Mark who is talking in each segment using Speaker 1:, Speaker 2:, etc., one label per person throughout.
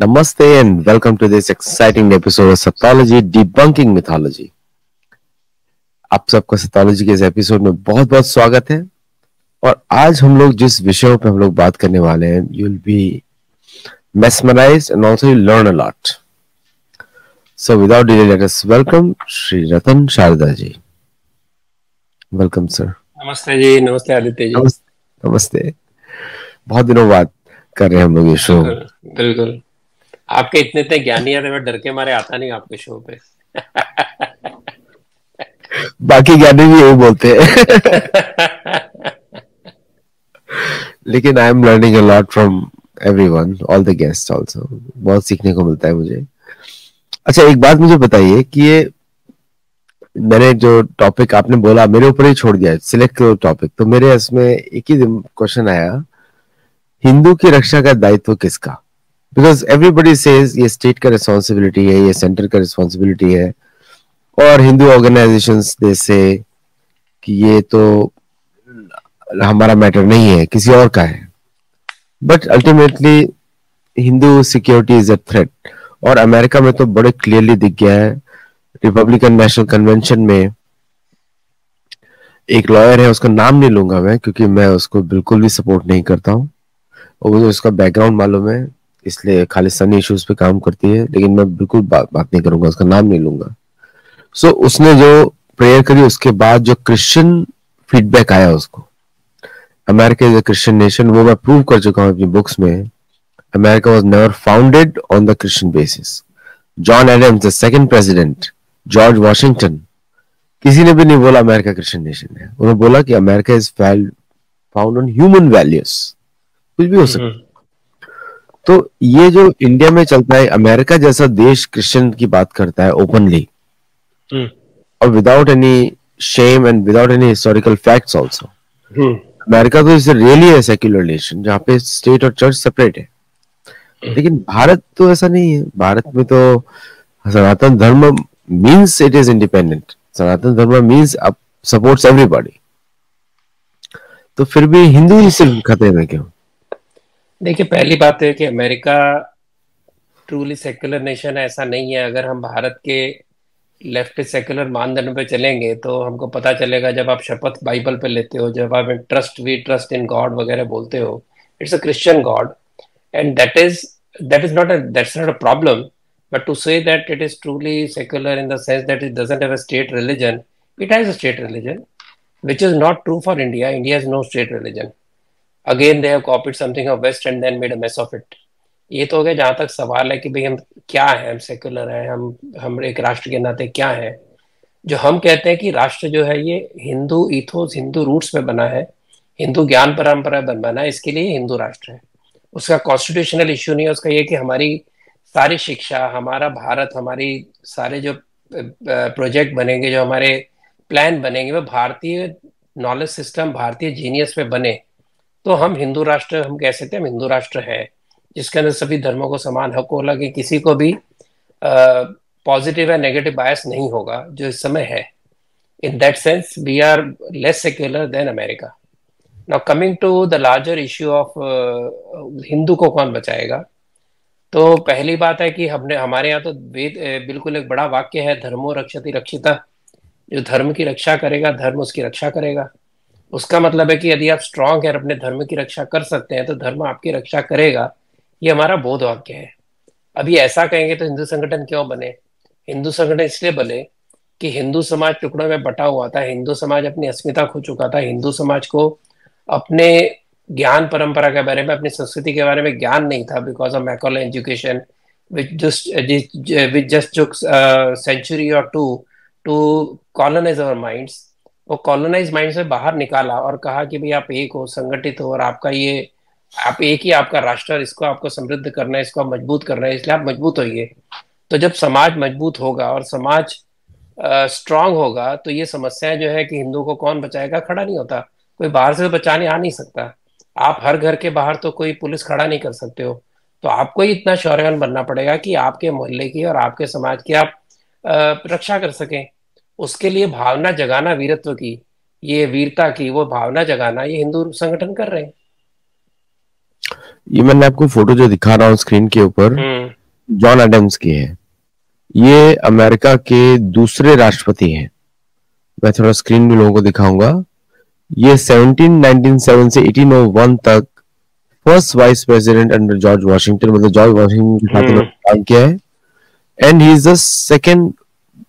Speaker 1: Namaste and welcome to this exciting episode of Sathology Debunking Mythology. आप सबको सतोलॉजी के इस एपिसोड में बहुत बहुत स्वागत है। और आज हम लोग जिस विषय पर हम लोग बात करने वाले हैं you will be mesmerise and also you learn a lot so without delay let us welcome Shri Ratan Sharda ji welcome sir
Speaker 2: नमस्ते जी नमस्ते आदित्य जी।
Speaker 1: नमस्ते, नमस्ते। बहुत दिनों बाद कर रहे हैं हम लोग ये शो
Speaker 2: बिल्कुल। आपके इतने इतने ज्ञानी है तो मैं डर के मारे आता नहीं आपके शो पे।
Speaker 1: बाकी ज्ञानी भी यही बोलते हैं। लेकिन I am learning a lot from everyone all the guest also बहुत सीखने को मिलता है मुझे। अच्छा एक बात मुझे बताइए कि ये मैंने जो टॉपिक आपने बोला, मेरे ऊपर ही छोड़ दिया सिलेक्ट करो टॉपिक तो मेरे इसमें एक ही क्वेश्चन आया, हिंदू की रक्षा का दायित्व किसका? बिकॉज़ एवरीबडी सेज ये स्टेट का रिस्पॉन्सिबिलिटी है ये सेंटर का रिस्पॉन्सिबिलिटी है और हिंदू ऑर्गेनाइजेशन दे से कि ये तो हमारा मैटर नहीं है, किसी और का है। But ultimately Hindu security is a threat और अमेरिका में तो बड़े क्लियरली दिख गया है। रिपब्लिकन नेशनल कन्वेंशन में एक लॉयर है, उसका नाम नहीं लूँगा मैं, क्योंकि मैं उसको बिल्कुल भी सपोर्ट नहीं करता हूँ। और मुझे उसका बैकग्राउंड मालूम है। इसलिए खालिस्तानी इश्यूज़ पे काम करती है लेकिन मैं बिल्कुल बात बात नहीं करूँगा उसका नाम नहीं लूँगा। सो so, उसने जो प्रेयर करी उसके बाद जो क्रिश्चियन फीडबैक आया उसको। America is a Christian nation वो मैं प्रूव कर चुका हूँ अपनी बुक्स में America was never founded on the Christian basis John Adams the second president George Washington किसी ने भी नहीं बोला अमेरिका क्रिश्चियन नेशन है। उन्होंने बोला कि America is found on human values कुछ भी हो सकता हम्म। तो ये जो इंडिया में चलता है अमेरिका जैसा देश क्रिश्चियन की बात करता है ओपनली हम्म। और without any shame and without any historical facts also America तो इज़ रियली है सेक्युलर नेशन जहाँ पे स्टेट और चर्च सेपरेट है। लेकिन भारत तो ऐसा नहीं है। भारत में तो Sanatan Dharma means it is independent Sanatan Dharma means supports everybody तो फिर भी हिंदू ही सिर्फ़ खतरे में क्यों?
Speaker 2: देखिए, पहली बात है कि अमेरिका ट्रूली सेक्युलर नेशन है, ऐसा नहीं है अगर हम भारत के लेफ़्ट सेक्युलर मानदंड पे चलेंगे तो हमको पता चलेगा जब आप शपथ बाइबल पे लेते हो, जब आप trust we trust in God वगैरह बोलते हो it's a Christian God and that is that is not that's not a problem but to say that it is truly secular in the sense that it doesn't have a state religion it has a state religion which is not true for India India has no state religion. Again they have copied something of West and then made a mess of it ये तो हो गया जहाँ तक सवाल है कि भाई हम क्या है? हम सेकुलर है, हम हम एक राष्ट्र के नाते क्या है? जो हम कहते हैं कि राष्ट्र जो है, ये हिंदू इथोस हिंदू रूट्स पे बना है, हिंदू ज्ञान परंपरा पर बना है, इसके लिए हिंदू राष्ट्र है। उसका कॉन्स्टिट्यूशनल इश्यू नहीं है, उसका ये कि हमारी सारी शिक्षा, हमारा भारत, हमारी सारे जो प्रोजेक्ट बनेंगे, जो हमारे प्लान बनेंगे, वो भारतीय नॉलेज सिस्टम भारतीय जीनियस पे बने। तो हम हिंदू राष्ट्र, हम कह सकते हैं हम हिंदू राष्ट्र है, जिसके अंदर सभी धर्मों को समान हक होगा कि किसी को भी पॉजिटिव या नेगेटिव बायस नहीं होगा, जो इस समय है। In that sense we are less secular than America now coming to the larger issue of Hindu को कौन बचाएगा? तो पहली बात है कि हमने, हमारे यहाँ तो वेद बिल्कुल एक बड़ा वाक्य है, धर्मो रक्षति रक्षिता। जो धर्म की रक्षा करेगा, धर्म उसकी रक्षा करेगा। उसका मतलब है कि यदि आप स्ट्रांग है अपने धर्म की रक्षा कर सकते हैं तो धर्म आपकी रक्षा करेगा। ये हमारा बोध वाक्य है। अभी ऐसा कहेंगे तो हिंदू संगठन क्यों बने? हिंदू संगठन इसलिए बने कि हिंदू समाज टुकड़ों में बटा हुआ था। हिंदू समाज अपनी अस्मिता खो चुका था। हिंदू समाज को अपने ज्ञान परंपरा के बारे में, अपनी संस्कृति के बारे में ज्ञान नहीं था because of Macaulay education which just just century or two to colonise our minds वो कॉलोनाइज माइंड से बाहर निकाला और कहा कि भाई आप एक हो, संगठित हो और आपका ये, आप एक ही आपका राष्ट्र इसको आपको समृद्ध करना है, इसको आप मज़बूत करना है, इसलिए आप मज़बूत होइए। तो जब समाज मज़बूत होगा और समाज स्ट्रांग होगा तो ये समस्याएँ जो है कि हिंदू को कौन बचाएगा, खड़ा नहीं होता। कोई बाहर से बचाने आ नहीं सकता। आप हर घर के बाहर तो कोई पुलिस खड़ा नहीं कर सकते हो। तो आपको ही इतना शौर्यवान बनना पड़ेगा कि आपके मोहल्ले की और आपके समाज की आप रक्षा कर सकें। उसके लिए भावना जगाना वीरत्व की ये वीरता की वो भावना जगाना ये हिंदू संगठन कर रहे हैं।
Speaker 1: ये मैंने आपको फ़ोटो जो दिखा रहा हूँ स्क्रीन के ऊपर जॉन एडम्स की है। ये अमेरिका के दूसरे राष्ट्रपति हैं। मैं थोड़ा स्क्रीन में लोगों को दिखाऊँगा। ये 1797 से 1801 तक first vice president under George Washington मतलब जॉर्ज वॉशिंगटन के साथ हम्म। काम किया है। And he is the second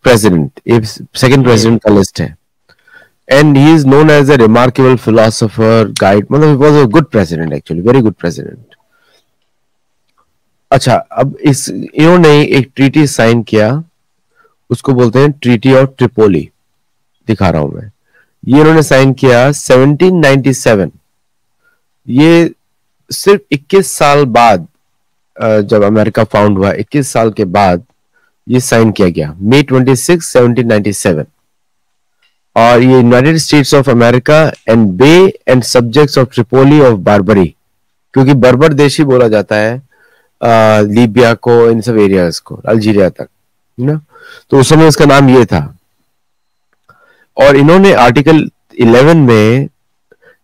Speaker 1: president second president का लिस्ट है. And he is known as a remarkable philosopher guide मतलब he was a good president actually very good president. अच्छा अब इस इन्होंने एक ट्रीटी साइन किया उसको बोलते हैं ट्रीटी ऑफ़ ट्रिपोली दिखा रहा हूँ मैं। ये इन्होंने साइन किया 1797 ये सिर्फ़ 21 साल बाद जब अमेरिका फाउंड हुआ 21 साल के बाद ये साइन किया गया। मई 26 1797 और ये United States of America and Bey and subjects of Tripoli of Barbary क्योंकि बर्बर देश ही बोला जाता है लीबिया को, इन सब एरियाज़ को अल्जीरिया तक ना? तो उस समय उसका नाम ये था। और इन्होंने आर्टिकल 11 में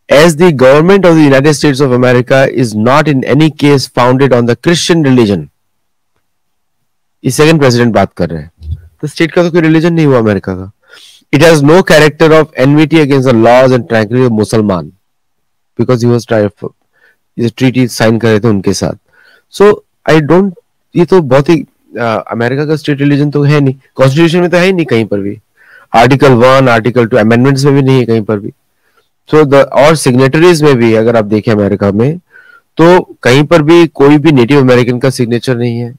Speaker 1: as the government of the United States of America is not in any case founded on the Christian religion इस सेकंड प्रेसिडेंट बात कर रहे हैं। तो स्टेट का तो कोई रिलीजन नहीं हुआ अमेरिका का। It has no character of against the laws and tranquility of Musliman because he was trying ये ट्रीटी साइन करे थे उनके साथ। सो आई डोंट ये तो बहुत ही अमेरिका का स्टेट रिलीजन तो है नहीं। कॉन्स्टिट्यूशन में तो है ही नहीं कहीं पर भी। Article one article two amendments में भी नहीं है कहीं पर भी। सो द और सिग्नेटरीज में भी, अगर आप देखें अमेरिका में तो कहीं पर भी कोई भी नेटिव अमेरिकन का सिग्नेचर नहीं है।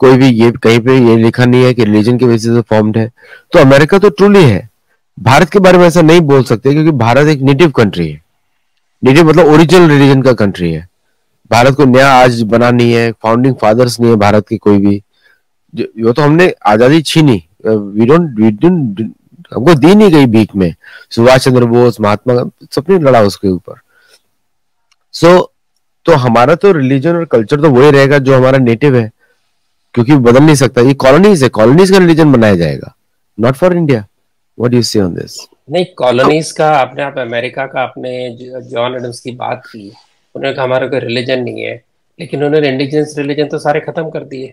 Speaker 1: कोई भी ये कहीं पे ये लिखा नहीं है कि रिलीजन के बेसिस फॉर्म्ड है। तो अमेरिका तो ट्रूली है। भारत के बारे में ऐसा नहीं बोल सकते क्योंकि भारत एक नेटिव कंट्री है। नेटिव मतलब ओरिजिनल रिलीजन का कंट्री है। भारत को नया आज बना नहीं है फाउंडिंग फादर्स नहीं है भारत की कोई भी। वो तो हमने आज़ादी छीनी। वी डोंट वी डोंट हमको दी नहीं गई भीख में। सुभाष चंद्र बोस महात्मा सबने लड़ा उसके ऊपर। सो so, तो हमारा तो रिलीजन और कल्चर तो वही रहेगा जो हमारा नेटिव है। क्योंकि बदल नहीं सकता। ये कॉलोनीज है। कॉलोनीज का रिलीजन बनाया जाएगा। Not for India what you say on this
Speaker 2: नहीं कॉलोनीज का आपने आप अमेरिका का आपने जॉन एडम्स की बात की। उन्होंने कहा हमारा कोई रिलीजन नहीं है। लेकिन उन्होंने इंडिजिनस रिलीजन तो सारे खत्म कर दिए।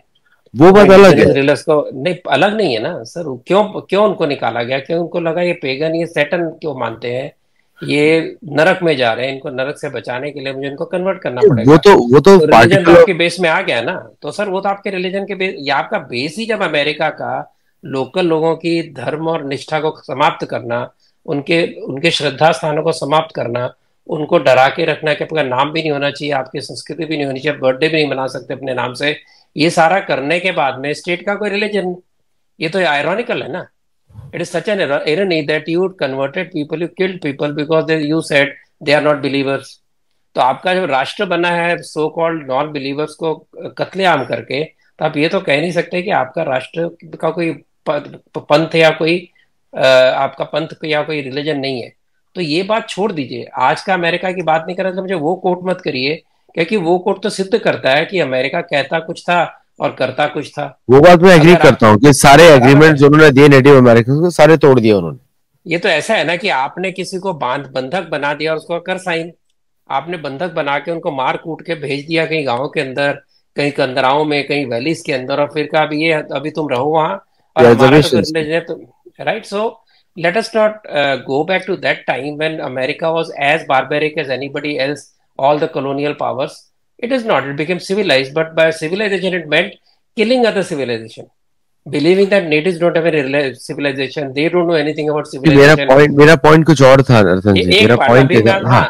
Speaker 1: वो बात अलग है।
Speaker 2: को नहीं अलग नहीं है ना सर। क्यों क्यों उनको निकाला गया? क्यों उनको लगा ये पेगन ये सेटन क्यों मानते हैं? ये नरक में जा रहे हैं इनको नरक से बचाने के लिए मुझे इनको कन्वर्ट करना पड़ेगा।
Speaker 1: वो तो वो तो,
Speaker 2: तो रिलीजन तो आपके बेस में आ गया ना। तो सर वो तो आपके रिलीजन के बेस या आपका बेस ही जब अमेरिका का लोकल लोगों की धर्म और निष्ठा को समाप्त करना उनके उनके श्रद्धा स्थानों को समाप्त करना उनको डरा के रखना कि आपका नाम भी नहीं होना चाहिए आपकी संस्कृति भी नहीं होनी चाहिए बर्थडे भी नहीं मना सकते अपने नाम से ये सारा करने के बाद में स्टेट का कोई रिलीजन ये तो आयरॉनिकल है ना। It is such an error, irony that you converted people, you killed people because they, you said they are not believers. तो आपका जो राष्ट्र बना है सो कॉल्ड नॉन बिलीवर्स को कत्लेआम करके तो आप ये तो कह नहीं सकते कि आपका राष्ट्र का कोई पंथ या कोई आपका पंथ या कोई रिलीजन नहीं है तो ये बात छोड़ दीजिए आज का अमेरिका की बात नहीं कर रहे तो मुझे वो कोर्ट मत करिए क्योंकि वो कोर्ट तो सिद्ध करता है कि अमेरिका कहता कुछ था और करता कुछ था।
Speaker 1: वो बात मैं एग्री करता हूँ कि सारे एग्रीमेंट जो उन्होंने दिए नेटिव अमेरिकन को सारे तोड़ दिए उन्होंने।
Speaker 2: ये तो ऐसा है ना कि आपने किसी को बाँध बंधक बना दिया और उसको कर साइन। आपने बंधक बना के उनको मार कूट के भेज दिया कहीं गाँव के अंदर कहीं कंदराओं में कहीं वैलीज के अंदर और फिर कहा अभी ये अभी तुम रहो वहाँ और तो right so us not uh, go back to that time when America was as barbaric as anybody else, all the colonial powers. It is not. It became civilized, but by civilization it meant killing other civilization. Believing that natives don't have a civilization, they don't know anything about civilization.
Speaker 1: मेरा point मेरा point कुछ और था earthen जी मेरा point
Speaker 2: था हाँ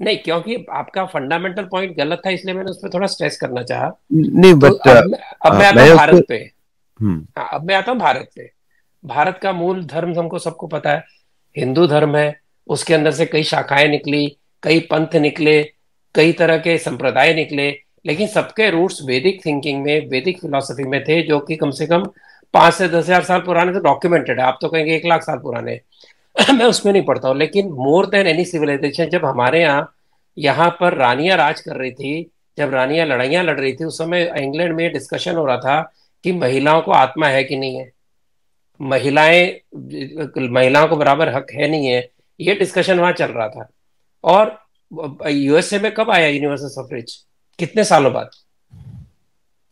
Speaker 2: नहीं क्योंकि आपका फंडामेंटल पॉइंट गलत था इसलिए मैंने उस पर थोड़ा स्ट्रेस करना चाहा
Speaker 1: नहीं बट तो
Speaker 2: अब, अब मैं आता हूँ भारत पे हम्म। हाँ अब मैं आता हूँ भारत पे भारत का मूल धर्म हमको सबको पता है हिंदू धर्म है उसके अंदर से कई शाखाएँ निकली कई पंथ निकले कई तरह के संप्रदाय निकले, लेकिन सबके रूट्स वैदिक थिंकिंग में वैदिक फिलोसफी में थे, जो कि कम से कम पाँच से दस हज़ार साल पुराने तो डॉक्यूमेंटेड है। आप तो कहेंगे एक लाख साल पुराने। मैं उसमें नहीं पढ़ता हूँ, लेकिन मोर देन एनी सिविलाइजेशन जब हमारे यहाँ यहाँ पर रानियाँ राज कर रही थी, जब रानियाँ लड़ाइयाँ लड़ रही थी, उस समय इंग्लैंड में डिस्कशन हो रहा था कि महिलाओं को आत्मा है कि नहीं है। महिलाएँ, महिलाओं को बराबर हक है नहीं है, ये डिस्कशन वहाँ चल रहा था। और यूएसए में कब आया यूनिवर्सल सफरेज कितने सालों बाद?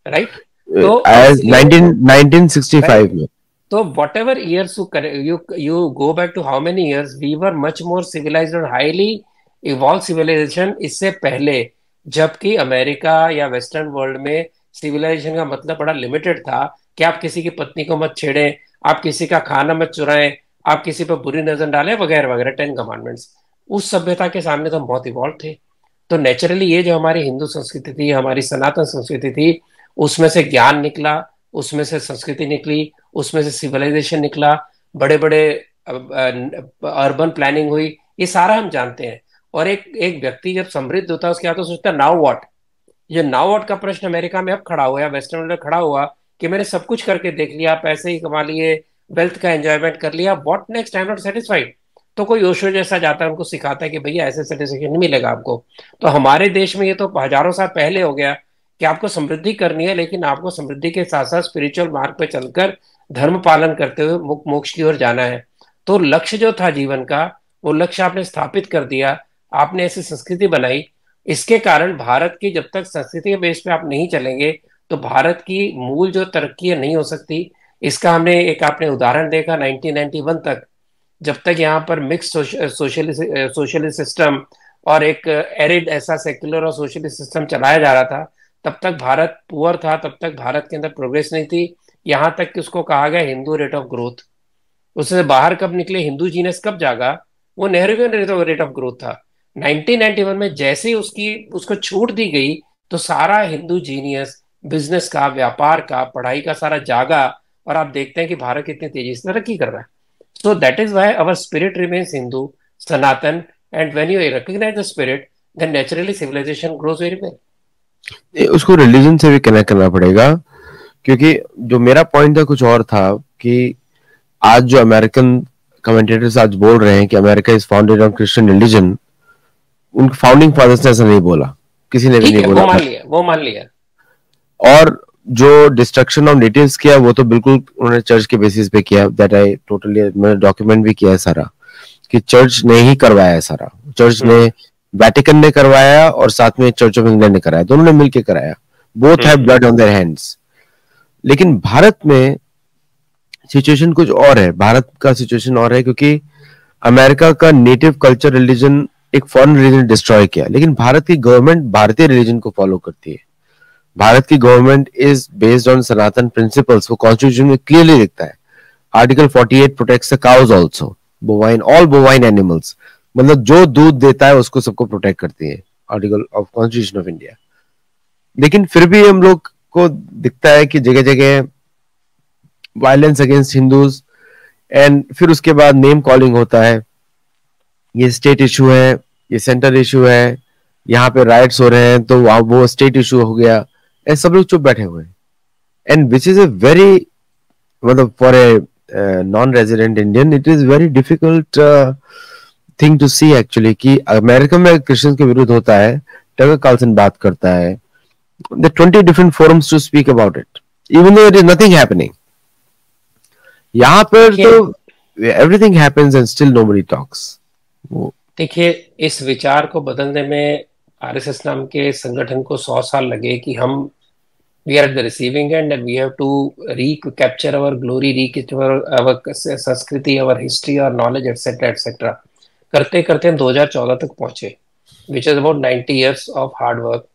Speaker 2: राइट
Speaker 1: तो 1965 में।
Speaker 2: तो whatever years you you go back to how many years we were much more civilised और हाईली इवॉल्व सिविलाइजेशन इससे पहले जबकि अमेरिका या वेस्टर्न वर्ल्ड में सिविलाइजेशन का मतलब बड़ा लिमिटेड था कि आप किसी की पत्नी को मत छेड़ें आप किसी का खाना मत चुराएँ आप किसी पर बुरी नज़र डालें वगैरह वगैरह टेन कमांडमेंट्स उस सभ्यता के सामने तो हम बहुत इवॉल्व थे। तो नेचुरली ये जो हमारी हिंदू संस्कृति थी, हमारी सनातन संस्कृति थी, उसमें से ज्ञान निकला, उसमें से संस्कृति निकली, उसमें से सिविलाइजेशन निकला बड़े बड़े अर्बन प्लानिंग हुई, ये सारा हम जानते हैं। और एक एक व्यक्ति जब समृद्ध होता है उसके तो सोचता है नाउ वॉट ये नाउ वॉट का प्रश्न अमेरिका में अब खड़ा हुआ है, वेस्टर्न वर्ल्ड में खड़ा हुआ, कि मैंने सब कुछ करके देख लिया, पैसे ही कमा लिए वेल्थ का एंजॉयमेंट कर लिया what next I am not satisfied तो कोई ओशो जैसा जाता है, उनको सिखाता है कि भैया ऐसे सेटिस्फेक्शन नहीं मिलेगा आपको। तो हमारे देश में ये तो हज़ारों साल पहले हो गया कि आपको समृद्धि करनी है, लेकिन आपको समृद्धि के साथ साथ स्पिरिचुअल मार्ग पर चलकर धर्म पालन करते हुए मोक्ष की ओर जाना है। तो लक्ष्य जो था जीवन का, वो लक्ष्य आपने स्थापित कर दिया, आपने ऐसी संस्कृति बनाई। इसके कारण भारत की जब तक संस्कृति के बेस पे आप नहीं चलेंगे तो भारत की मूल जो तरक्की नहीं हो सकती, इसका हमने एक आपने उदाहरण देखा 1991 तक। जब तक यहाँ पर मिक्स सोशलिस्ट सोशलिस्ट सिस्टम और एक एरिड ऐसा सेक्युलर और सोशलिस्ट सिस्टम चलाया जा रहा था, तब तक भारत पुअर था, तब तक भारत के अंदर प्रोग्रेस नहीं थी। यहाँ तक कि उसको कहा गया हिंदू रेट ऑफ़ ग्रोथ उससे बाहर कब निकले हिंदू जीनस कब जागा, वो नेहरू के रेट ऑफ़ ग्रोथ था। 1991 में जैसे ही उसकी, उसको छूट दी गई तो सारा हिंदू जीनियस बिज़नेस का, व्यापार का, पढ़ाई का सारा जागा, और आप देखते हैं कि भारत कितनी तेज़ी से तरक्की कर रहा है। So that is why our spirit remains Hindu, Sanatan, and when you recognize the spirit, then naturally civilization grows very well.
Speaker 1: उसको रिलीजन से भी कनेक्ट करना पड़ेगा क्योंकि जो मेरा पॉइंट था कुछ और था कि आज जो अमेरिकन कमेंटेटर्स आज बोल रहे हैं कि America is founded on Christian religion उन फाउंडिंग फादर्स ने ऐसा नहीं बोला किसी ने भी नहीं बोला
Speaker 2: वो मान लिया वो मान लिया
Speaker 1: और जो डिस्ट्रक्शन ऑफ़ नेटिव्स किया वो तो बिल्कुल उन्होंने चर्च के बेसिस पे किया दैट आई टोटली मैंने डॉक्यूमेंट भी किया है सारा कि चर्च ने ही करवाया है सारा। चर्च ने वैटिकन ने करवाया और साथ में चर्च ऑफ़ इंग्लैंड ने कराया दोनों ने मिलकर कराया। Both have blood on their hands लेकिन भारत में सिचुएशन कुछ और है। भारत का सिचुएशन और है क्योंकि अमेरिका का नेटिव कल्चर रिलीजन एक फॉरेन रिलीजन डिस्ट्रॉय किया। लेकिन भारत की गवर्नमेंट भारतीय रिलीजन को फॉलो करती है। भारत की government is based on Sanatan principles वो कॉन्स्टिट्यूशन में क्लियरली दिखता है। Article 48 protects the cows also bovine all bovine animals मतलब जो दूध देता है उसको सबको प्रोटेक्ट करती है article of constitution of India लेकिन फिर भी हम लोग को दिखता है कि जगह जगह वायलेंस अगेंस्ट हिंदूज एंड फिर उसके बाद नेम कॉलिंग होता है। ये स्टेट इशू है, ये सेंटर इशू है, यहाँ पे राइट्स हो रहे हैं तो वो स्टेट इशू हो गया। ऐसे सब लोग चुप बैठे हुए हैं। And which is a very मतलब for a non resident Indian it is very difficult thing to see actually कि अमेरिका में क्रिश्चियन के विरुद्ध होता है टगर कार्लसन बात करता है। The twenty different forums to speak about it even though it is nothing happening यहाँ पर तो everything happens and still nobody talks
Speaker 2: देखिए इस विचार को बदलने में आरएसएस नाम के संगठन को सौ साल लगे कि हम we are at the receiving end and we have to recapture our glory recapture our संस्कृति our history our knowledge etc etc करते करते हम 2014 तक पहुँचे which is about 90 years of hard work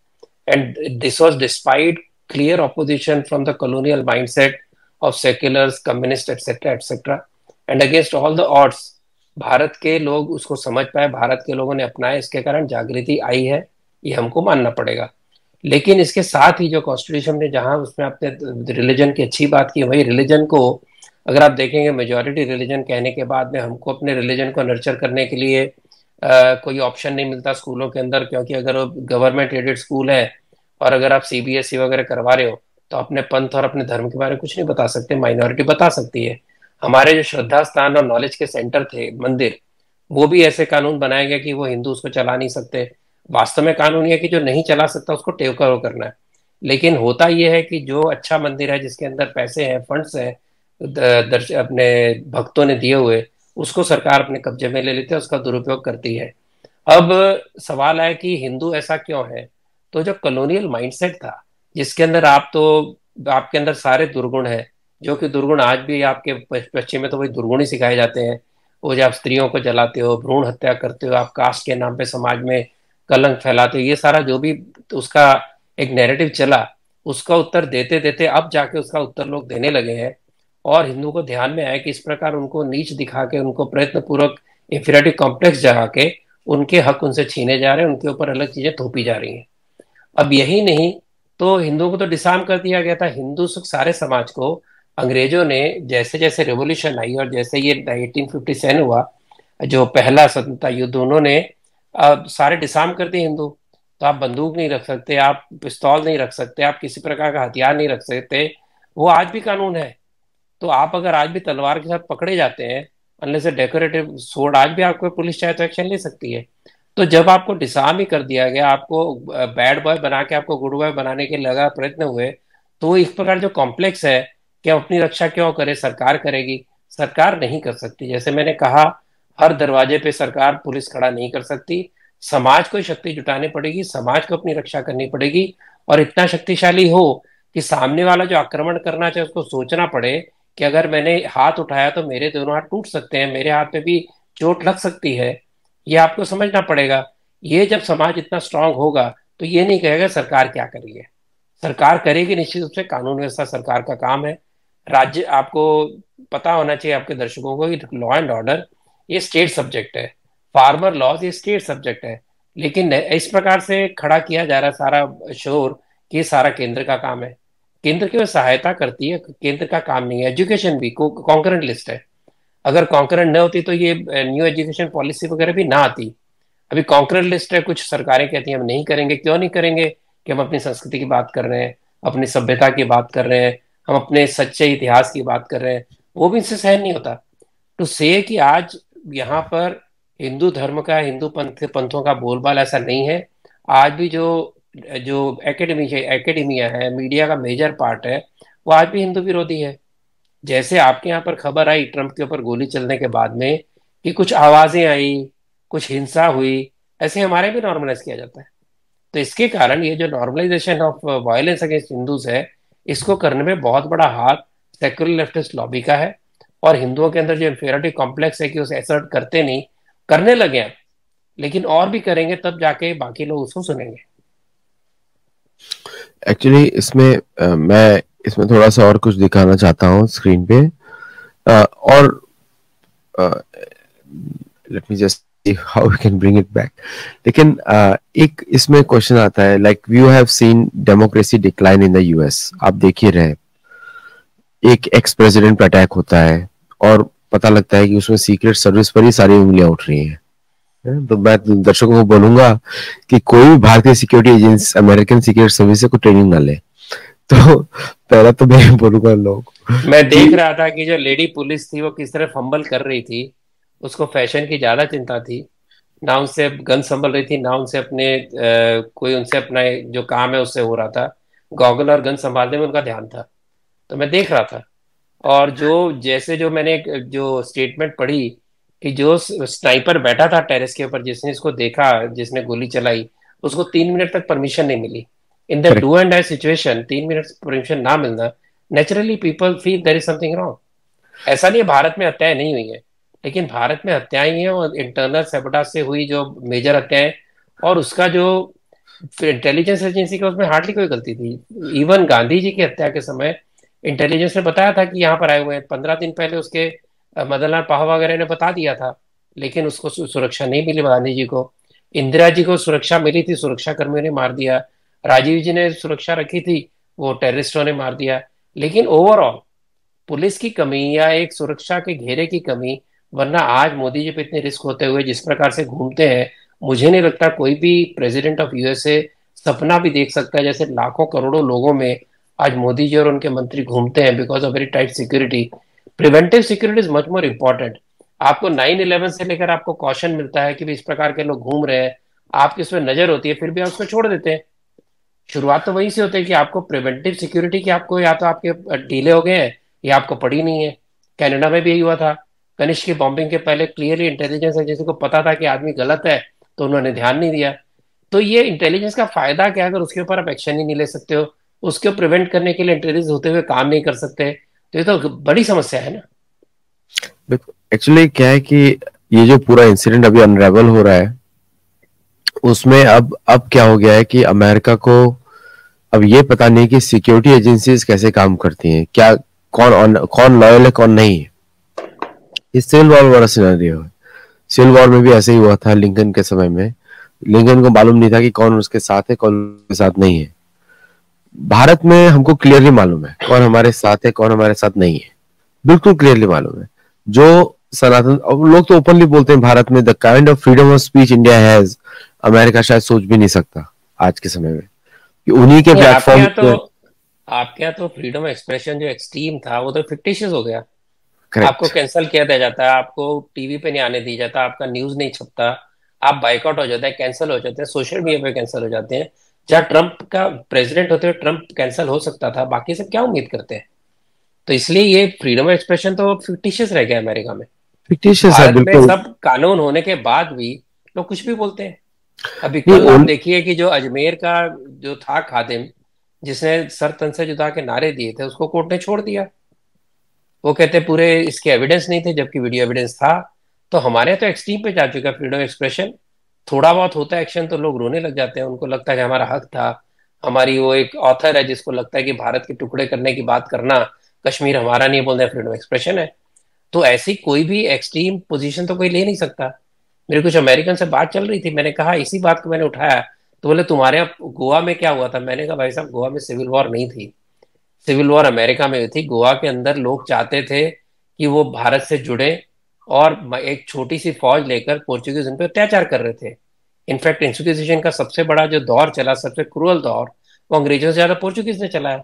Speaker 2: and this was despite clear opposition from the colonial mindset of seculars communists etc etc and against all the odds Bharat के लोग उसको समझ पाए भारत के लोगों ने अपनाया इसके कारण जागृति आई है ये हमको मानना पड़ेगा लेकिन इसके साथ ही जो कॉन्स्टिट्यूशन ने जहाँ उसमें आपने रिलीजन की अच्छी बात की वही रिलीजन को अगर आप देखेंगे मेजोरिटी रिलीजन कहने के बाद में हमको अपने रिलीजन को नर्चर करने के लिए आ, कोई ऑप्शन नहीं मिलता स्कूलों के अंदर क्योंकि अगर गवर्नमेंट एडेड स्कूल है और अगर आप सीबीएसई वगैरह करवा रहे हो तो अपने पंथ और अपने धर्म के बारे में कुछ नहीं बता सकते माइनॉरिटी बता सकती है। हमारे जो श्रद्धा स्थान और नॉलेज के सेंटर थे मंदिर वो भी ऐसे कानून बनाए गए कि वो हिंदू उसको चला नहीं सकते। वास्तव में कानून है कि जो नहीं चला सकता, उसको करो करना है। लेकिन होता यह है कि जो अच्छा मंदिर है, जिसके अंदर पैसे हैं फंड्स हैं दर्श, अपने भक्तों ने दिए हुए, उसको सरकार अपने कब्जे में ले लेती है, उसका दुरुपयोग करती है। अब सवाल है कि हिंदू ऐसा क्यों है? तो जो कॉलोनियल माइंडसेट था, जिसके अंदर आप तो आपके अंदर सारे दुर्गुण है, जो कि दुर्गुण आज भी आपके पश्चिम में तो वही दुर्गुण ही सिखाए जाते हैं। वो जब स्त्रियों को जलाते हो, भ्रूण हत्या करते हो, आप कास्ट के नाम पे समाज में कलंक फैलाते ये सारा जो भी उसका एक नैरेटिव चला, उसका उत्तर देते देते अब जाके उसका उत्तर लोग देने लगे हैं। और हिंदू को ध्यान में आया कि इस प्रकार उनको नीच दिखा के, उनको प्रयत्न पूर्वक इंफीरियरिटी कॉम्प्लेक्स जगा के, उनके हक उनसे छीने जा रहे हैं, उनके ऊपर अलग चीज़ें थोपी जा रही हैं। अब यही नहीं तो हिंदुओं को तो डिसाम कर दिया गया था। हिंदू सुख सारे समाज को, अंग्रेज़ों ने जैसे जैसे रेवोल्यूशन आई और जैसे ये 1857 हुआ, जो पहला स्वतंत्रता युद्ध, उन्होंने सारे डिसाम करते दिए हिंदू तो आप बंदूक नहीं रख सकते, आप पिस्तौल नहीं रख सकते, आप किसी प्रकार का हथियार नहीं रख सकते। वो आज भी कानून है। तो आप अगर आज भी तलवार के साथ पकड़े जाते हैं अनले से डेकोरेटिव सोड आज भी आपको पुलिस चाहे तो एक्शन ले सकती है। तो जब आपको डिसाम ही कर दिया गया, आपको बैड बॉय बना के, आपको गुड बॉय बनाने के लगा प्रयत्न हुए तो इस प्रकार जो कॉम्प्लेक्स है कि अपनी रक्षा क्यों करे, सरकार करेगी, सरकार नहीं कर सकती। जैसे मैंने कहा हर दरवाजे पे सरकार पुलिस खड़ा नहीं कर सकती। समाज को शक्ति जुटानी पड़ेगी, समाज को अपनी रक्षा करनी पड़ेगी और इतना शक्तिशाली हो कि सामने वाला जो आक्रमण करना चाहे उसको सोचना पड़े कि अगर मैंने हाथ उठाया तो मेरे दोनों हाथ टूट सकते हैं, मेरे हाथ पे भी चोट लग सकती है। ये आपको समझना पड़ेगा। ये जब समाज इतना स्ट्रांग होगा तो ये नहीं कहेगा सरकार क्या करिए सरकार करेगी निश्चित रूप से, कानून व्यवस्था सरकार का काम है। राज्य, आपको पता होना चाहिए, आपके दर्शकों को कि लॉ एंड ऑर्डर ये स्टेट सब्जेक्ट है। फार्मर लॉज ये स्टेट सब्जेक्ट है। लेकिन इस प्रकार से खड़ा किया जा रहा सारा शोर कि ये सारा केंद्र का काम है। केंद्र की सहायता करती है, केंद्र का काम नहीं है। एजुकेशन भी कॉन्करेंट लिस्ट है। अगर कॉन्करेंट न होती तो ये न्यू एजुकेशन पॉलिसी वगैरह भी ना आती। अभी कॉन्करेंट लिस्ट है, कुछ सरकारें कहती हैं, हम नहीं करेंगे। क्यों नहीं करेंगे? कि हम अपनी संस्कृति की बात कर रहे हैं, अपनी सभ्यता की बात कर रहे हैं, हम अपने सच्चे इतिहास की बात कर रहे हैं। वो भी इनसे सहन नहीं होता। तो से कि आज यहाँ पर हिंदू धर्म का, हिंदू पंथ, पंथों का बोलबाल ऐसा नहीं है। आज भी जो जो एकेडमी एकेडमिया है मीडिया का मेजर पार्ट है, वो आज भी हिंदू विरोधी है। जैसे आपके यहाँ पर खबर आई ट्रंप के ऊपर गोली चलने के बाद में कि कुछ आवाज़ें आई, कुछ हिंसा हुई, ऐसे हमारे भी नॉर्मलाइज किया जाता है। तो इसके कारण ये जो normalization of violence against Hindus है, इसको करने में बहुत बड़ा हाथ सेक्युलर लेफ्टिस्ट लॉबी का है। और हिंदुओं के अंदर जो इंफेरिटी कॉम्प्लेक्स है कि उसे एसर्ट करते नहीं करने लगे हैं लेकिन और भी करेंगे तब जाके बाकी लोग उसको सुनेंगे।
Speaker 1: एक्चुअली इसमें आ, मैं इसमें थोड़ा सा और कुछ दिखाना चाहता हूँ स्क्रीन पे। आ, और let me just how we can bring it back लेकिन आ, एक इसमें क्वेश्चन आता है like you have seen democracy decline in the US आप देख ही रहे। एक एक्स प्रेसिडेंट पर अटैक होता है। और पता लगता है कि उसमें सीक्रेट सर्विस पर ही सारी उंगलियाँ उठ रही हैं। तो मैं दर्शकों को बोलूँगा कि कोई भी भारतीय security agency American security service से कोई ट्रेनिंग ना ले। तो पहला तो मैं बोलूँगा लोग
Speaker 2: मैं देख रहा था कि जो लेडी पुलिस थी वो किस तरह फंबल कर रही थी। उसको फ़ैशन की ज़्यादा चिंता थी। ना उनसे गन संभल रही थी ना उनसे अपने आ, कोई उनसे अपना जो काम है उससे हो रहा था। गॉगल और गन संभालने में उनका ध्यान था। तो मैं देख रहा था। और जो जैसे जो मैंने जो स्टेटमेंट पढ़ी कि जो स्नाइपर बैठा था टेरेस के ऊपर जिसने इसको देखा जिसने गोली चलाई उसको तीन मिनट तक परमिशन नहीं मिली। In the do and die situation तीन मिनट परमिशन ना मिलना naturally people feel there is something wrong ऐसा नहीं है भारत में हत्याएँ नहीं हुई है लेकिन भारत में हत्याएँ हैं और इंटरनल सेबोटाज से हुई जो मेजर हत्याएँ और उसका जो इंटेलिजेंस एजेंसी का उसमें हार्डली कोई गलती थी। इवन गांधी जी की हत्या के समय इंटेलिजेंस ने बताया था कि यहाँ पर आए हुए हैं। पंद्रह दिन पहले उसके मदनलाल पाहा वगैरह ने बता दिया था, लेकिन उसको सुरक्षा नहीं मिली गांधी जी को। इंदिरा जी को सुरक्षा मिली थी सुरक्षा कर्मियों ने मार दिया। राजीव जी ने सुरक्षा रखी थी, वो टेररिस्टों ने मार दिया। लेकिन ओवरऑल पुलिस की कमी या एक सुरक्षा के घेरे की कमी, वरना आज मोदी जी पे इतने रिस्क होते हुए जिस प्रकार से घूमते हैं, मुझे नहीं लगता कोई भी प्रेसिडेंट ऑफ़ यूएसए सपना भी देख सकता है, जैसे लाखों करोड़ों लोगों में आज मोदी जी और उनके मंत्री घूमते हैं because of very tight security preventive security is much more important आपको नाइन इलेवन से लेकर आपको कॉशन मिलता है कि इस प्रकार के लोग घूम रहे हैं। आपकी उसमें नज़र होती है, फिर भी आप उसको छोड़ देते हैं। शुरुआत तो वहीं से होती है कि आपको प्रिवेंटिव सिक्योरिटी की आपको या तो आपके डीले हो गए हैं या आपको पड़ी नहीं है। कनाडा में भी यही हुआ था। कनिष्क की बॉम्बिंग के पहले क्लियरली इंटेलिजेंस एजेंसी को पता था कि आदमी गलत है तो उन्होंने ध्यान नहीं दिया। तो ये इंटेलिजेंस का फ़ायदा क्या है? अगर उसके ऊपर आप एक्शन ही नहीं ले सकते हो उसको प्रिवेंट करने के लिए इंटेलिजेंस होते हुए काम नहीं कर सकते। तो ये तो बड़ी समस्या है ना।
Speaker 1: एक्चुअली क्या है कि ये जो पूरा इंसिडेंट अभी अनरेवल हो रहा है, उसमें अब अब क्या हो गया है कि अमेरिका को अब ये पता नहीं कि सिक्योरिटी एजेंसीज कैसे काम करती हैं। क्या, कौन कौन लॉयल है, कौन नहीं है। इस सिविल वॉर वाला सिनेरियो है। सिविल वॉर में भी ऐसे ही हुआ था लिंकन के समय में। लिंकन को मालूम नहीं था कि कौन उसके साथ है, कौन उसके साथ नहीं है। भारत में हमको क्लियरली मालूम है कौन हमारे साथ है कौन हमारे साथ नहीं है। बिल्कुल क्लियरली मालूम है। जो सनातन लोग तो ओपनली बोलते हैं भारत में the kind of freedom of speech India has America शायद सोच भी नहीं सकता आज के समय में। कि उन्हीं के प्लेटफॉर्म
Speaker 2: तो आपके यहाँ तो फ्रीडम ऑफ़ एक्सप्रेशन जो एक्सट्रीम था वो तो फिक्टिशियस हो गया। Correct. आपको कैंसिल किया दिया जाता है आपको टीवी पे नहीं आने दी जाता आपका न्यूज़ नहीं छपता आप बाइकआउट हो जाता है कैंसिल हो जाते हैं सोशल मीडिया पे कैंसिल हो जाते हैं। जहाँ ट्रंप का प्रेसिडेंट होते हुए ट्रंप कैंसिल हो सकता था बाकी सब क्या उम्मीद करते हैं? तो इसलिए ये फ्रीडम ऑफ़ एक्सप्रेशन तो फिक्टिशियस रह गया अमेरिका में।
Speaker 1: फिक्टिशियस है
Speaker 2: बिल्कुल। सब कानून होने के बाद भी लोग कुछ भी बोलते हैं। अभी कल आप देखिए कि जो अजमेर का जो था खादिम जिसने सर तन से जुदा के नारे दिए थे उसको कोर्ट ने छोड़ दिया। वो कहते पूरे इसके एविडेंस नहीं थे जबकि वीडियो एविडेंस था। तो हमारे तो एक्सट्रीम पे जा चुका फ्रीडम ऑफ़ एक्सप्रेशन थोड़ा बहुत होता है एक्शन तो लोग रोने लग जाते हैं। उनको लगता है कि हमारा हक था। हमारी वो एक ऑथर है जिसको लगता है कि भारत के टुकड़े करने की बात करना कश्मीर हमारा नहीं बोलते फ्रीडम एक्सप्रेशन है। तो ऐसी कोई भी एक्सट्रीम पोजीशन तो कोई ले नहीं सकता। मेरे कुछ अमेरिकन से बात चल रही थी। मैंने कहा, इसी बात को मैंने उठाया। तो बोले, तुम्हारे यहाँ गोवा में क्या हुआ था? मैंने कहा, भाई साहब, गोवा में सिविल वॉर नहीं थी। सिविल वॉर अमेरिका में थी। गोवा के अंदर लोग चाहते थे कि वो भारत से जुड़े और एक छोटी सी फौज लेकर पोर्चुगीज उन पर अत्याचार कर रहे थे। इनफैक्ट इंसुकिजेशन का सबसे बड़ा जो दौर चला सबसे क्रूअल दौर वो अंग्रेज़ों से ज़्यादा पोर्चुगीज ने चलाया।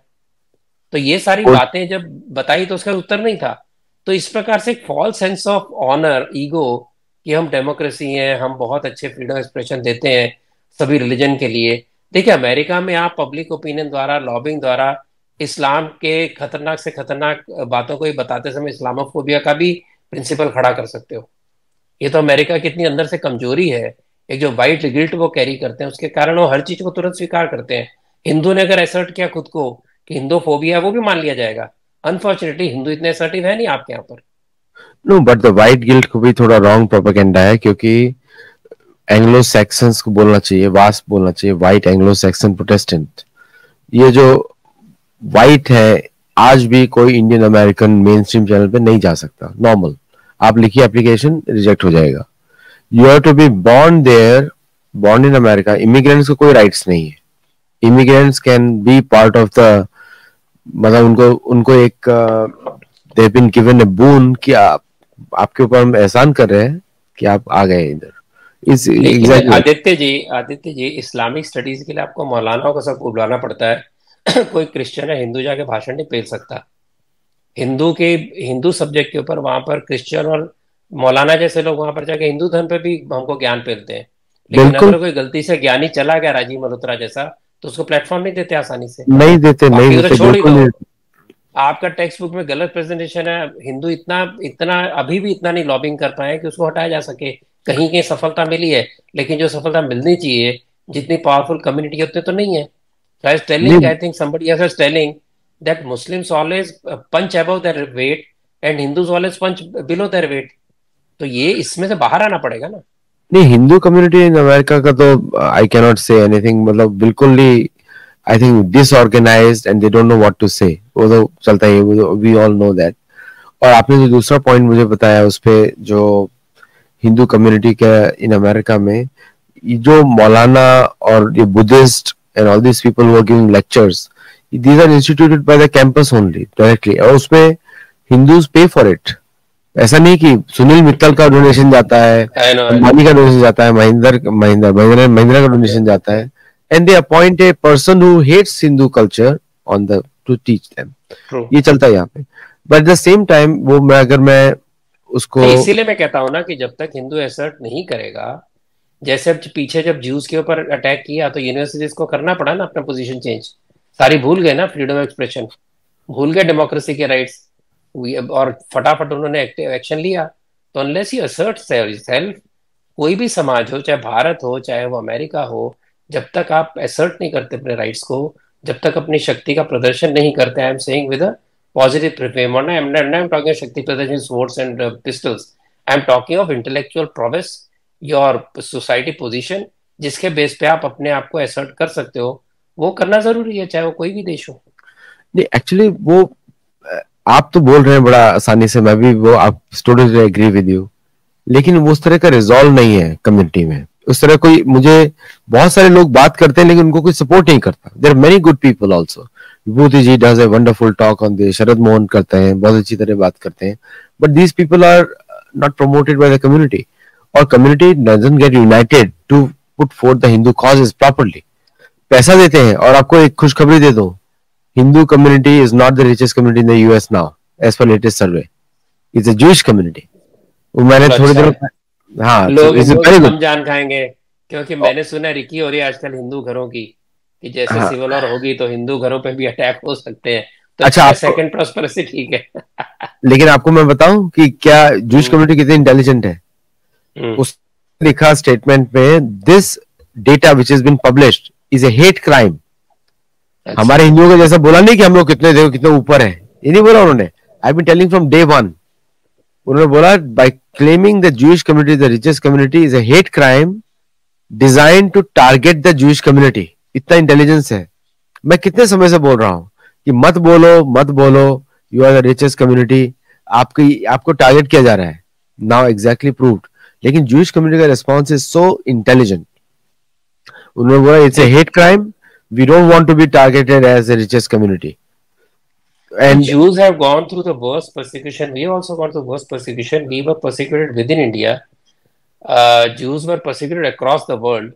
Speaker 2: तो ये सारी बातें जब बताई तो उसका उत्तर नहीं था। तो इस प्रकार से एक false sense of honour ego कि हम डेमोक्रेसी हैं हम बहुत अच्छे फ्रीडम एक्सप्रेशन देते हैं सभी रिलीजन के लिए। देखिए अमेरिका में आप पब्लिक ओपिनियन द्वारा लॉबिंग द्वारा इस्लाम के खतरनाक से खतरनाक बातों को ही बताते समय इस्लामोफोबिया का भी प्रिंसिपल खड़ा कर सकते हो। ये तो अमेरिका की इतनी अंदर से कमज़ोरी है, एक जो वाइट गिल्ट वो कैरी करते हैं, उसके कारण वो हर चीज़ को तुरंत स्वीकार करते हैं। हिंदू ने अगर एसर्ट किया खुद को कि हिंदू फोबिया वो भी मान लिया जाएगा। अनफॉर्चुनेटली हिंदू इतने असर्टिव है नहीं आपके यहाँ पर।
Speaker 1: No but the white guilt को भी थोड़ा रॉन्ग प्रोपेगेंडा है, क्योंकि एंग्लो सैक्सन को बोलना चाहिए, वास बोलना चाहिए वाइट एंग्लो सैक्सन प्रोटेस्टेंट ये जो वाइट है आज भी कोई Indian American mainstream channel पे नहीं जा सकता। नॉर्मल आप लिखिए एप्लीकेशन रिजेक्ट हो जाएगा। You have to be born there born in America immigrants को कोई राइट्स नहीं है। Immigrants can be part of the मतलब उनको उनको एक दे बीन गिवन ए बून कि आप आपके ऊपर हम एहसान कर रहे हैं कि आप आ गए इधर।
Speaker 2: इस exactly. Aditya ji Aditya ji Islamic studies के लिए आपको मौलाना को सब बुलाना पड़ता है। कोई क्रिश्चियन है हिंदू जाके भाषण नहीं पेल सकता। हिंदू के हिंदू सब्जेक्ट के ऊपर वहाँ पर क्रिश्चियन और मौलाना जैसे लोग वहाँ पर जाके हिंदू धर्म पे भी हमको ज्ञान पेलते हैं। लेकिन अगर कोई गलती से ज्ञानी चला गया राजीव मल्होत्रा जैसा तो उसको प्लेटफॉर्म नहीं देते आसानी से।
Speaker 1: नहीं देते नहीं देते छोड़ ही दो।
Speaker 2: आपका टेक्स्ट बुक में गलत प्रेजेंटेशन है हिंदू इतना इतना अभी भी इतना नहीं लॉबिंग कर पाए कि उसको हटाया जा सके। कहीं कहीं सफलता मिली है लेकिन जो सफलता मिलनी चाहिए जितनी पावरफुल कम्युनिटी होते तो नहीं है। So I was telling, I think somebody else was telling that Muslims always punch above their weight and Hindus always punch below their weight. तो ये इसमें से बाहर आना पड़ेगा ना।
Speaker 1: नहीं हिंदू कम्युनिटी इन अमेरिका का तो आई कैनॉट से एनीथिंग मतलब बिल्कुल ही I think disorganized and they don't know what to say वो तो चलता ही वी ऑल नो दैट और आपने जो दूसरा पॉइंट मुझे बताया उस जो हिंदू कम्युनिटी का इन अमेरिका में जो मौलाना और ये Buddhist and all this people who are giving lectures these are instituted by the campus only directly और उसमें हिंदूज पे फॉर इट ऐसा नहीं कि सुनील मित्तल का डोनेशन जाता है अंबानी का डोनेशन जाता है महेंद्र महेंद्र महेंद्र महिंद्रा का डोनेशन जाता है and they appoint a person who hates Hindu culture on the to teach them ये चलता है यहाँ पे. बट द सेम टाइम वो मैं अगर मैं उसको
Speaker 2: इसीलिए मैं कहता हूँ ना कि जब तक हिंदू एसर्ट नहीं करेगा जैसे अब पीछे जब ज्यूज के ऊपर अटैक किया तो यूनिवर्सिटीज को करना पड़ा ना अपना पोजीशन चेंज सारी भूल गए ना फ्रीडम ऑफ़ एक्सप्रेशन भूल गए डेमोक्रेसी के राइट्स और फटाफट उन्होंने एक्शन लिया। तो अनलेस यू असर्ट सेल्फ कोई भी समाज हो, चाहे भारत हो, चाहे वो अमेरिका हो, जब तक आप एसर्ट नहीं करते अपने राइट्स को, जब तक अपनी शक्ति का प्रदर्शन नहीं करते I am saying with a positive preface I am talking शक्ति प्रदर्शन swords and pistols I am talking of intellectual prowess your society position जिसके बेस पे आप अपने आप को एसर्ट कर सकते हो, वो करना ज़रूरी है, चाहे वो कोई भी देश हो।
Speaker 1: नहीं एक्चुअली वो, आप तो बोल रहे हैं बड़ा आसानी से, मैं भी वो, आप स्टूडेंट एग्री विद यू लेकिन वो उस तरह का रिजॉल्व नहीं है कम्युनिटी में। उस तरह कोई, मुझे बहुत सारे लोग बात करते हैं, लेकिन उनको कोई सपोर्ट नहीं करता। There many good people also Vibhuti ji does a wonderful talk on the Sharad Mohan करते हैं, बहुत अच्छी तरह बात करते हैं। But these people are not promoted by the community और community doesn't get united to put for the Hindu causes properly पैसा देते हैं और आपको एक खुशखबरी दे दो। Hindu community is not the richest community in the US now as per latest survey is a Jewish community वो मैंने
Speaker 2: तो
Speaker 1: थोड़ी
Speaker 2: अच्छा
Speaker 1: देर हाँ
Speaker 2: लोग
Speaker 1: वेरी गुड
Speaker 2: जान खाएँगे क्योंकि मैंने सुना रिकी हो रही है आजकल हिंदू घरों की कि जैसे
Speaker 1: हाँ।
Speaker 2: सिविल वॉर होगी तो हिंदू घरों पे भी अटैक हो सकते हैं। तो
Speaker 1: अच्छा
Speaker 2: अच्छा सेकंड प्रॉस्पेरेसी ठीक है।
Speaker 1: लेकिन आपको मैं बताऊँ कि क्या जूश
Speaker 2: हम्म।
Speaker 1: कम्युनिटी कितनी इंटेलिजेंट है?
Speaker 2: हम्म
Speaker 1: उस लिखा स्टेटमेंट में this data which is been published is a hate
Speaker 2: crime
Speaker 1: हमारे हिंदुओं का जैसा बोला नहीं कि हम लोग कितने देखो कितने ऊपर है। ये नहीं बोला उन्होंने। I been telling from day one उन्होंने बोला by claiming the Jewish community the richest community is a hate crime design to target the Jewish community इतना इंटेलिजेंस है। मैं कितने समय से बोल रहा हूँ कि मत बोलो मत बोलो you are the richest community आपकी आपको टारगेट किया जा रहा है। नाउ एग्जैक्टली प्रूव्ड लेकिन जूइश कम्युनिटी का रिस्पॉन्स इज़ सो इंटेलिजेंट उन्होंने बोला
Speaker 2: it's
Speaker 1: hate crime we don't want to be targeted as a richest community
Speaker 2: The Jews have gone through the worst persecution. We have also gone through worst persecution. We were persecuted within India. Uh, Jews were persecuted across the world.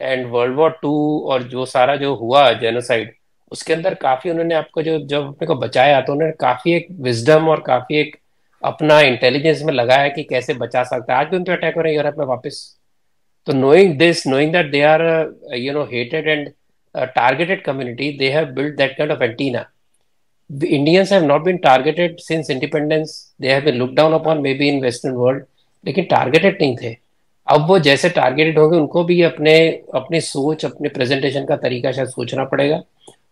Speaker 2: And world war two और जो सारा जो हुआ genocide उसके अंदर काफ़ी उन्होंने आपको जो जब अपने को बचाया तो उन्होंने काफ़ी एक विजडम और काफ़ी एक अपना इंटेलिजेंस में लगाया कि कैसे बचा सकता है। आज भी उन अटैक हो रहे हैं यूरोप में वापस। तो knowing this knowing that they are you know hated and targeted community they have build that kind of antenna Indians have not been targeted since independence they have been look down upon maybe in western world लेकिन targeted नहीं थे। अब वो जैसे targeted होंगे, उनको भी अपने, अपनी सोच, अपने प्रेजेंटेशन का तरीका शायद सोचना पड़ेगा।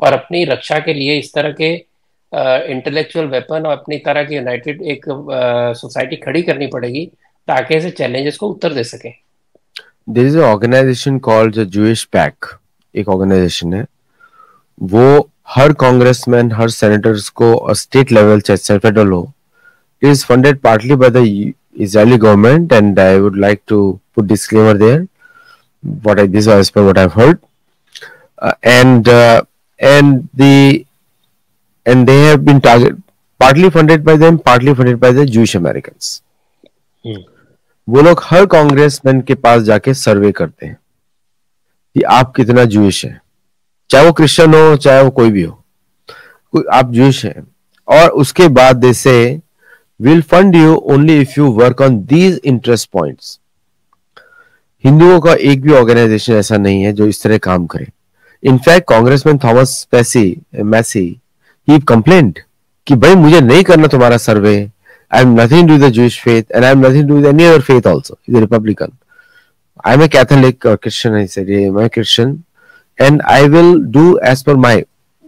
Speaker 2: और अपनी रक्षा के लिए इस तरह के इंटेलेक्चुअल वेपन और अपनी तरह की यूनाइटेड एक सोसाइटी खड़ी करनी पड़ेगी ताकि ऐसे चैलेंजेस को उत्तर दे सके।
Speaker 1: There is organization called the Jewish PAC एक ऑर्गेनाइजेशन है। वो हर कांग्रेसमैन हर सेनेटर्स को स्टेट लेवल फेडरल हो it is funded partly by the Israeli government, and I would like to put disclaimer there. What I this is per what I've uh, and uh, and the and they have been target partly funded by them, partly funded by the Jewish Americans. वो लोग हर congressman के पास जाके सर्वे करते हैं कि आप कितना Jewish है। चाहे वो क्रिश्चियन हो चाहे वो कोई भी हो। कोई- आप जूश हैं। और उसके बाद they say will fund you only if you work on these interest points हिंदुओं का एक भी ऑर्गेनाइजेशन ऐसा नहीं है जो इस तरह काम करे। इनफैक्ट कांग्रेसमैन थॉमस पैसी मैसी ही कंप्लेंट कि भाई मुझे नहीं करना तुम्हारा survey I am nothing to the Jewish faith and I am nothing to any other faith also is Republican I am a Catholic Christian I said मैं Christian and I will do as per my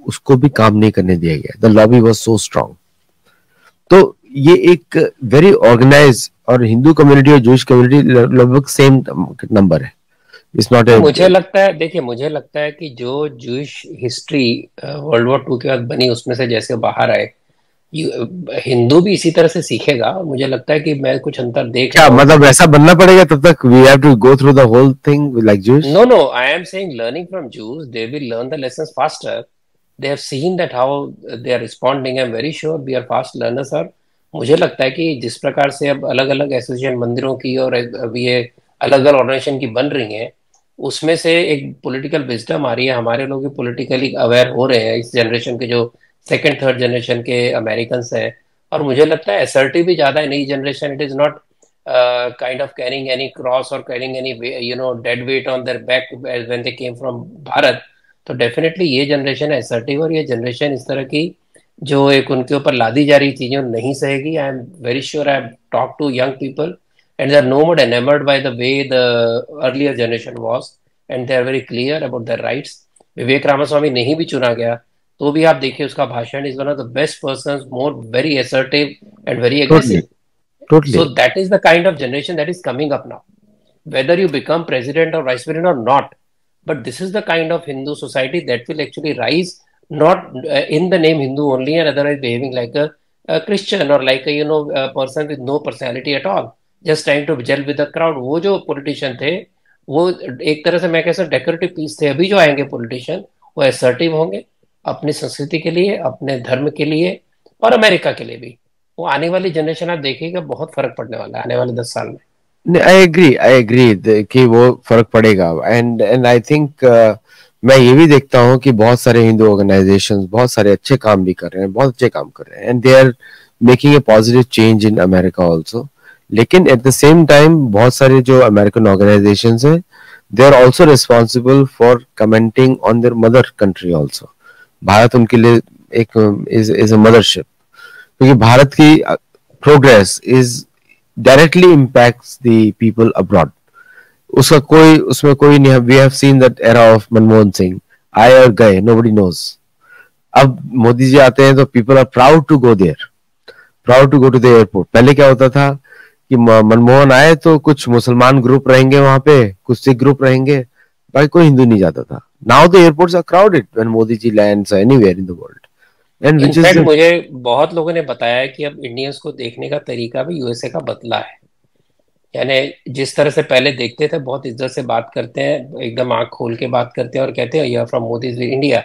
Speaker 1: उसको भी काम नहीं करने दिया गया. The lobby was so strong तो ये एक वेरी ऑर्गेनाइज और हिंदू कम्युनिटी और जूश कम्युनिटी लगभग सेम नंबर है. इट्स नॉट
Speaker 2: मुझे लगता है देखिए मुझे लगता है कि जो Jewish history world war two के बाद बनी उसमें से जैसे बाहर आए हिंदू भी इसी तरह से सीखेगा और मुझे लगता है कि मैं कुछ अंतर देख
Speaker 1: क्या मतलब ऐसा बनना पड़ेगा तब तक we have to go through the whole thing like Jewish
Speaker 2: No, no, I am saying learning from Jews, they will learn the lessons faster. They have seen that how they are responding. I'm very sure we are fast learners और मुझे लगता है कि जिस प्रकार से अब अलग अलग एसोसिएशन मंदिरों की और अभी ये अलग अलग ऑर्गेनाइजेशन की बन रही हैं, उसमें से एक पॉलिटिकल विजडम आ रही है। हमारे लोग भी पॉलिटिकली अवेयर हो रहे हैं। इस जनरेशन के जो सेकेंड थर्ड जनरेशन के अमेरिकन हैं। और मुझे लगता है एसर्टिव भी ज़्यादा है। नई generation it is not kind of caring any cross और caring you know, dead weight on their back as when they came from Bharat तो डेफिनेटली ये जनरेशन है assertive और ये जनरेशन इस तरह की जो एक उनके ऊपर लादी जा रही चीज़ें नहीं सहेगी। I am very sure I talk to young people And they are no more enamored by the way the earlier generation was and they are very clear about their rights Vivek Ramaswamy नहीं भी चुना गया तो भी आप देखिए उसका भाषण is one of the best person more very assertive and very aggressive
Speaker 1: Totally.
Speaker 2: So that is the kind of generation that is coming up now. Whether you become president or vice president or not, but this is the kind of Hindu society that will actually rise not uh, in the name Hindu only and otherwise behaving like a, a Christian or like a you know a person with no personality at all, just trying to gel with the crowd. वो जो politician थे, वो एक तरह से मैं कैसे decorative piece थे, अभी जो आएँगे पॉलिटिशियन वो असर्टिव होंगे अपनी संस्कृति के लिए, अपने धर्म के लिए और अमेरिका के लिए भी। वो आने वाली जनरेशन आप देखिएगा, बहुत फ़र्क पड़ने वाला है आने वाले दस साल में।
Speaker 1: आई एग्री आई एग्री कि वो फ़र्क पड़ेगा। एंड एंड आई थिंक मैं ये भी देखता हूँ कि बहुत सारे हिंदू ऑर्गेनाइजेशन बहुत सारे अच्छे काम भी कर रहे हैं, बहुत अच्छे काम कर रहे हैं। And they are making a positive change in America also लेकिन एट द सेम टाइम बहुत सारे जो अमेरिकन ऑर्गेनाइजेशन है they are also responsible for commenting on their mother country also Bharat उनके लिए एक इज़ अ मदरशिप क्योंकि भारत की progress is directly impacts the people abroad उसका कोई, उसमें कोई नहीं we have seen that era of Manmohan Singh. आए और गए नोबडी नोज़ अब मोदी जी आते हैं तो people are proud to go there proud to go to the airport पहले क्या होता था? कि मनमोहन आए तो कुछ मुसलमान ग्रुप रहेंगे वहाँ पे कुछ सिख ग्रुप रहेंगे। बाकी कोई हिंदू नहीं जाता था। Now the airports are crowded when Modi ji lands anywhere in the world
Speaker 2: and in fact मुझे बहुत लोगों ने बताया है कि अब इंडियंस को देखने का तरीका भी यूएसए का बदला है। यानी जिस तरह से पहले देखते थे बहुत इज़्ज़त से बात करते हैं एकदम आँख खोल के बात करते हैं और कहते हैं यू फ्रॉम मोदी इंडिया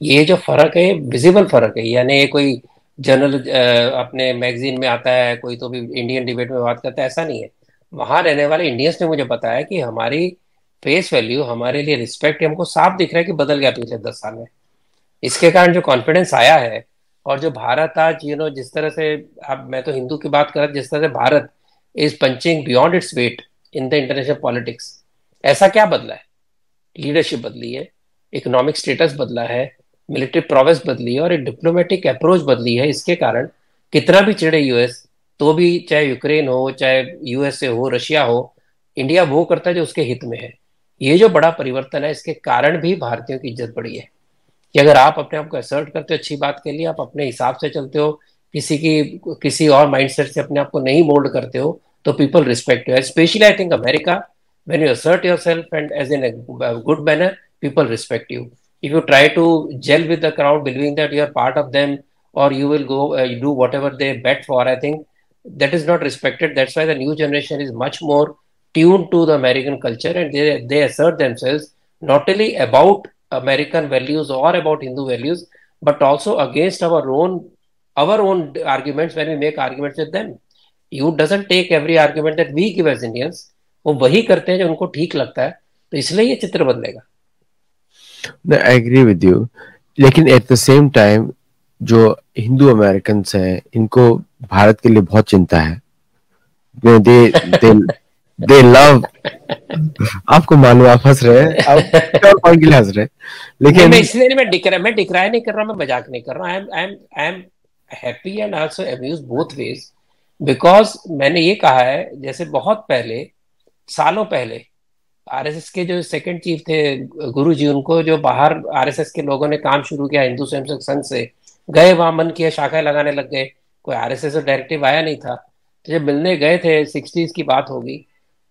Speaker 2: ये जो फ़र्क है विजिबल फ़र्क है। यानी ये कोई जनरल अपने मैगजीन में आता है, कोई तो भी इंडियन डिबेट में बात करता है, ऐसा नहीं है। वहाँ रहने वाले इंडियंस ने मुझे बताया कि हमारी फेस वैल्यू हमारे लिए रिस्पेक्ट हमको साफ़ दिख रहा है कि बदल गया पिछले दस साल में। इसके कारण जो कॉन्फिडेंस आया है, और जो भारत आज यू नो जिस तरह से, अब मैं तो हिंदू की बात कर जिस तरह से Bharat is punching beyond its weight in the international politics ऐसा क्या बदला है? लीडरशिप बदली है इकोनॉमिक स्टेटस बदला है मिलिट्री प्रोवेस बदली है और एक डिप्लोमेटिक अप्रोच बदली है। इसके कारण कितना भी चिड़े यूएस तो भी चाहे यूक्रेन हो, चाहे यूएसए हो रशिया हो इंडिया वो करता है जो उसके हित में है। ये जो बड़ा परिवर्तन है, इसके कारण भी भारतीयों की इज़्ज़त बढ़ी है। कि अगर आप अपने आप को असर्ट करते हो अच्छी बात के लिए, आप अपने हिसाब से चलते हो, किसी की, किसी और माइंडसेट से अपने आप को नहीं मोल्ड करते हो तो people respect you specially I think America when you assert yourself and as in a good manner, people respect you if you try to gel with the crowd believing that you are part of them or you will go uh, do whatever they bet for i think that is not respected that's why the new generation is much more tuned to the american culture and they, they assert themselves not only about American values or about Hindu values, but also against our own our own arguments when we make arguments with them. You doesn't take every argument that we give as Indians. वो वही करते हैं जो उनको ठीक लगता है तो इसलिए ये चित्र बदलेगा
Speaker 1: एग्री विद यू लेकिन एट द सेम टाइम जो हिंदू अमेरिकन हैं, इनको भारत के लिए बहुत चिंता है। दे दे दे लव आपको मालूम आप हंस रहे हैं, आप के लिए हंस रहे
Speaker 2: लेकिन मैं इसलिए नहीं, मैं डिक्रा मैं डिक्राई नहीं कर रहा, मैं मज़ाक नहीं कर रहा। I am I am I am happy and also amuse both ways because मैंने ये कहा है, जैसे बहुत पहले, सालों पहले आरएसएस के जो सेकंड चीफ थे गुरु जी उनको जो बाहर आरएसएस के लोगों ने काम शुरू किया हिंदू स्वयं संघ से, गए, वहाँ मन किया, शाखाएँ लगाने लग गए। कोई आरएसएस डायरेक्टिव आया नहीं था। तो जब मिलने गए थे सिक्सटीज की बात होगी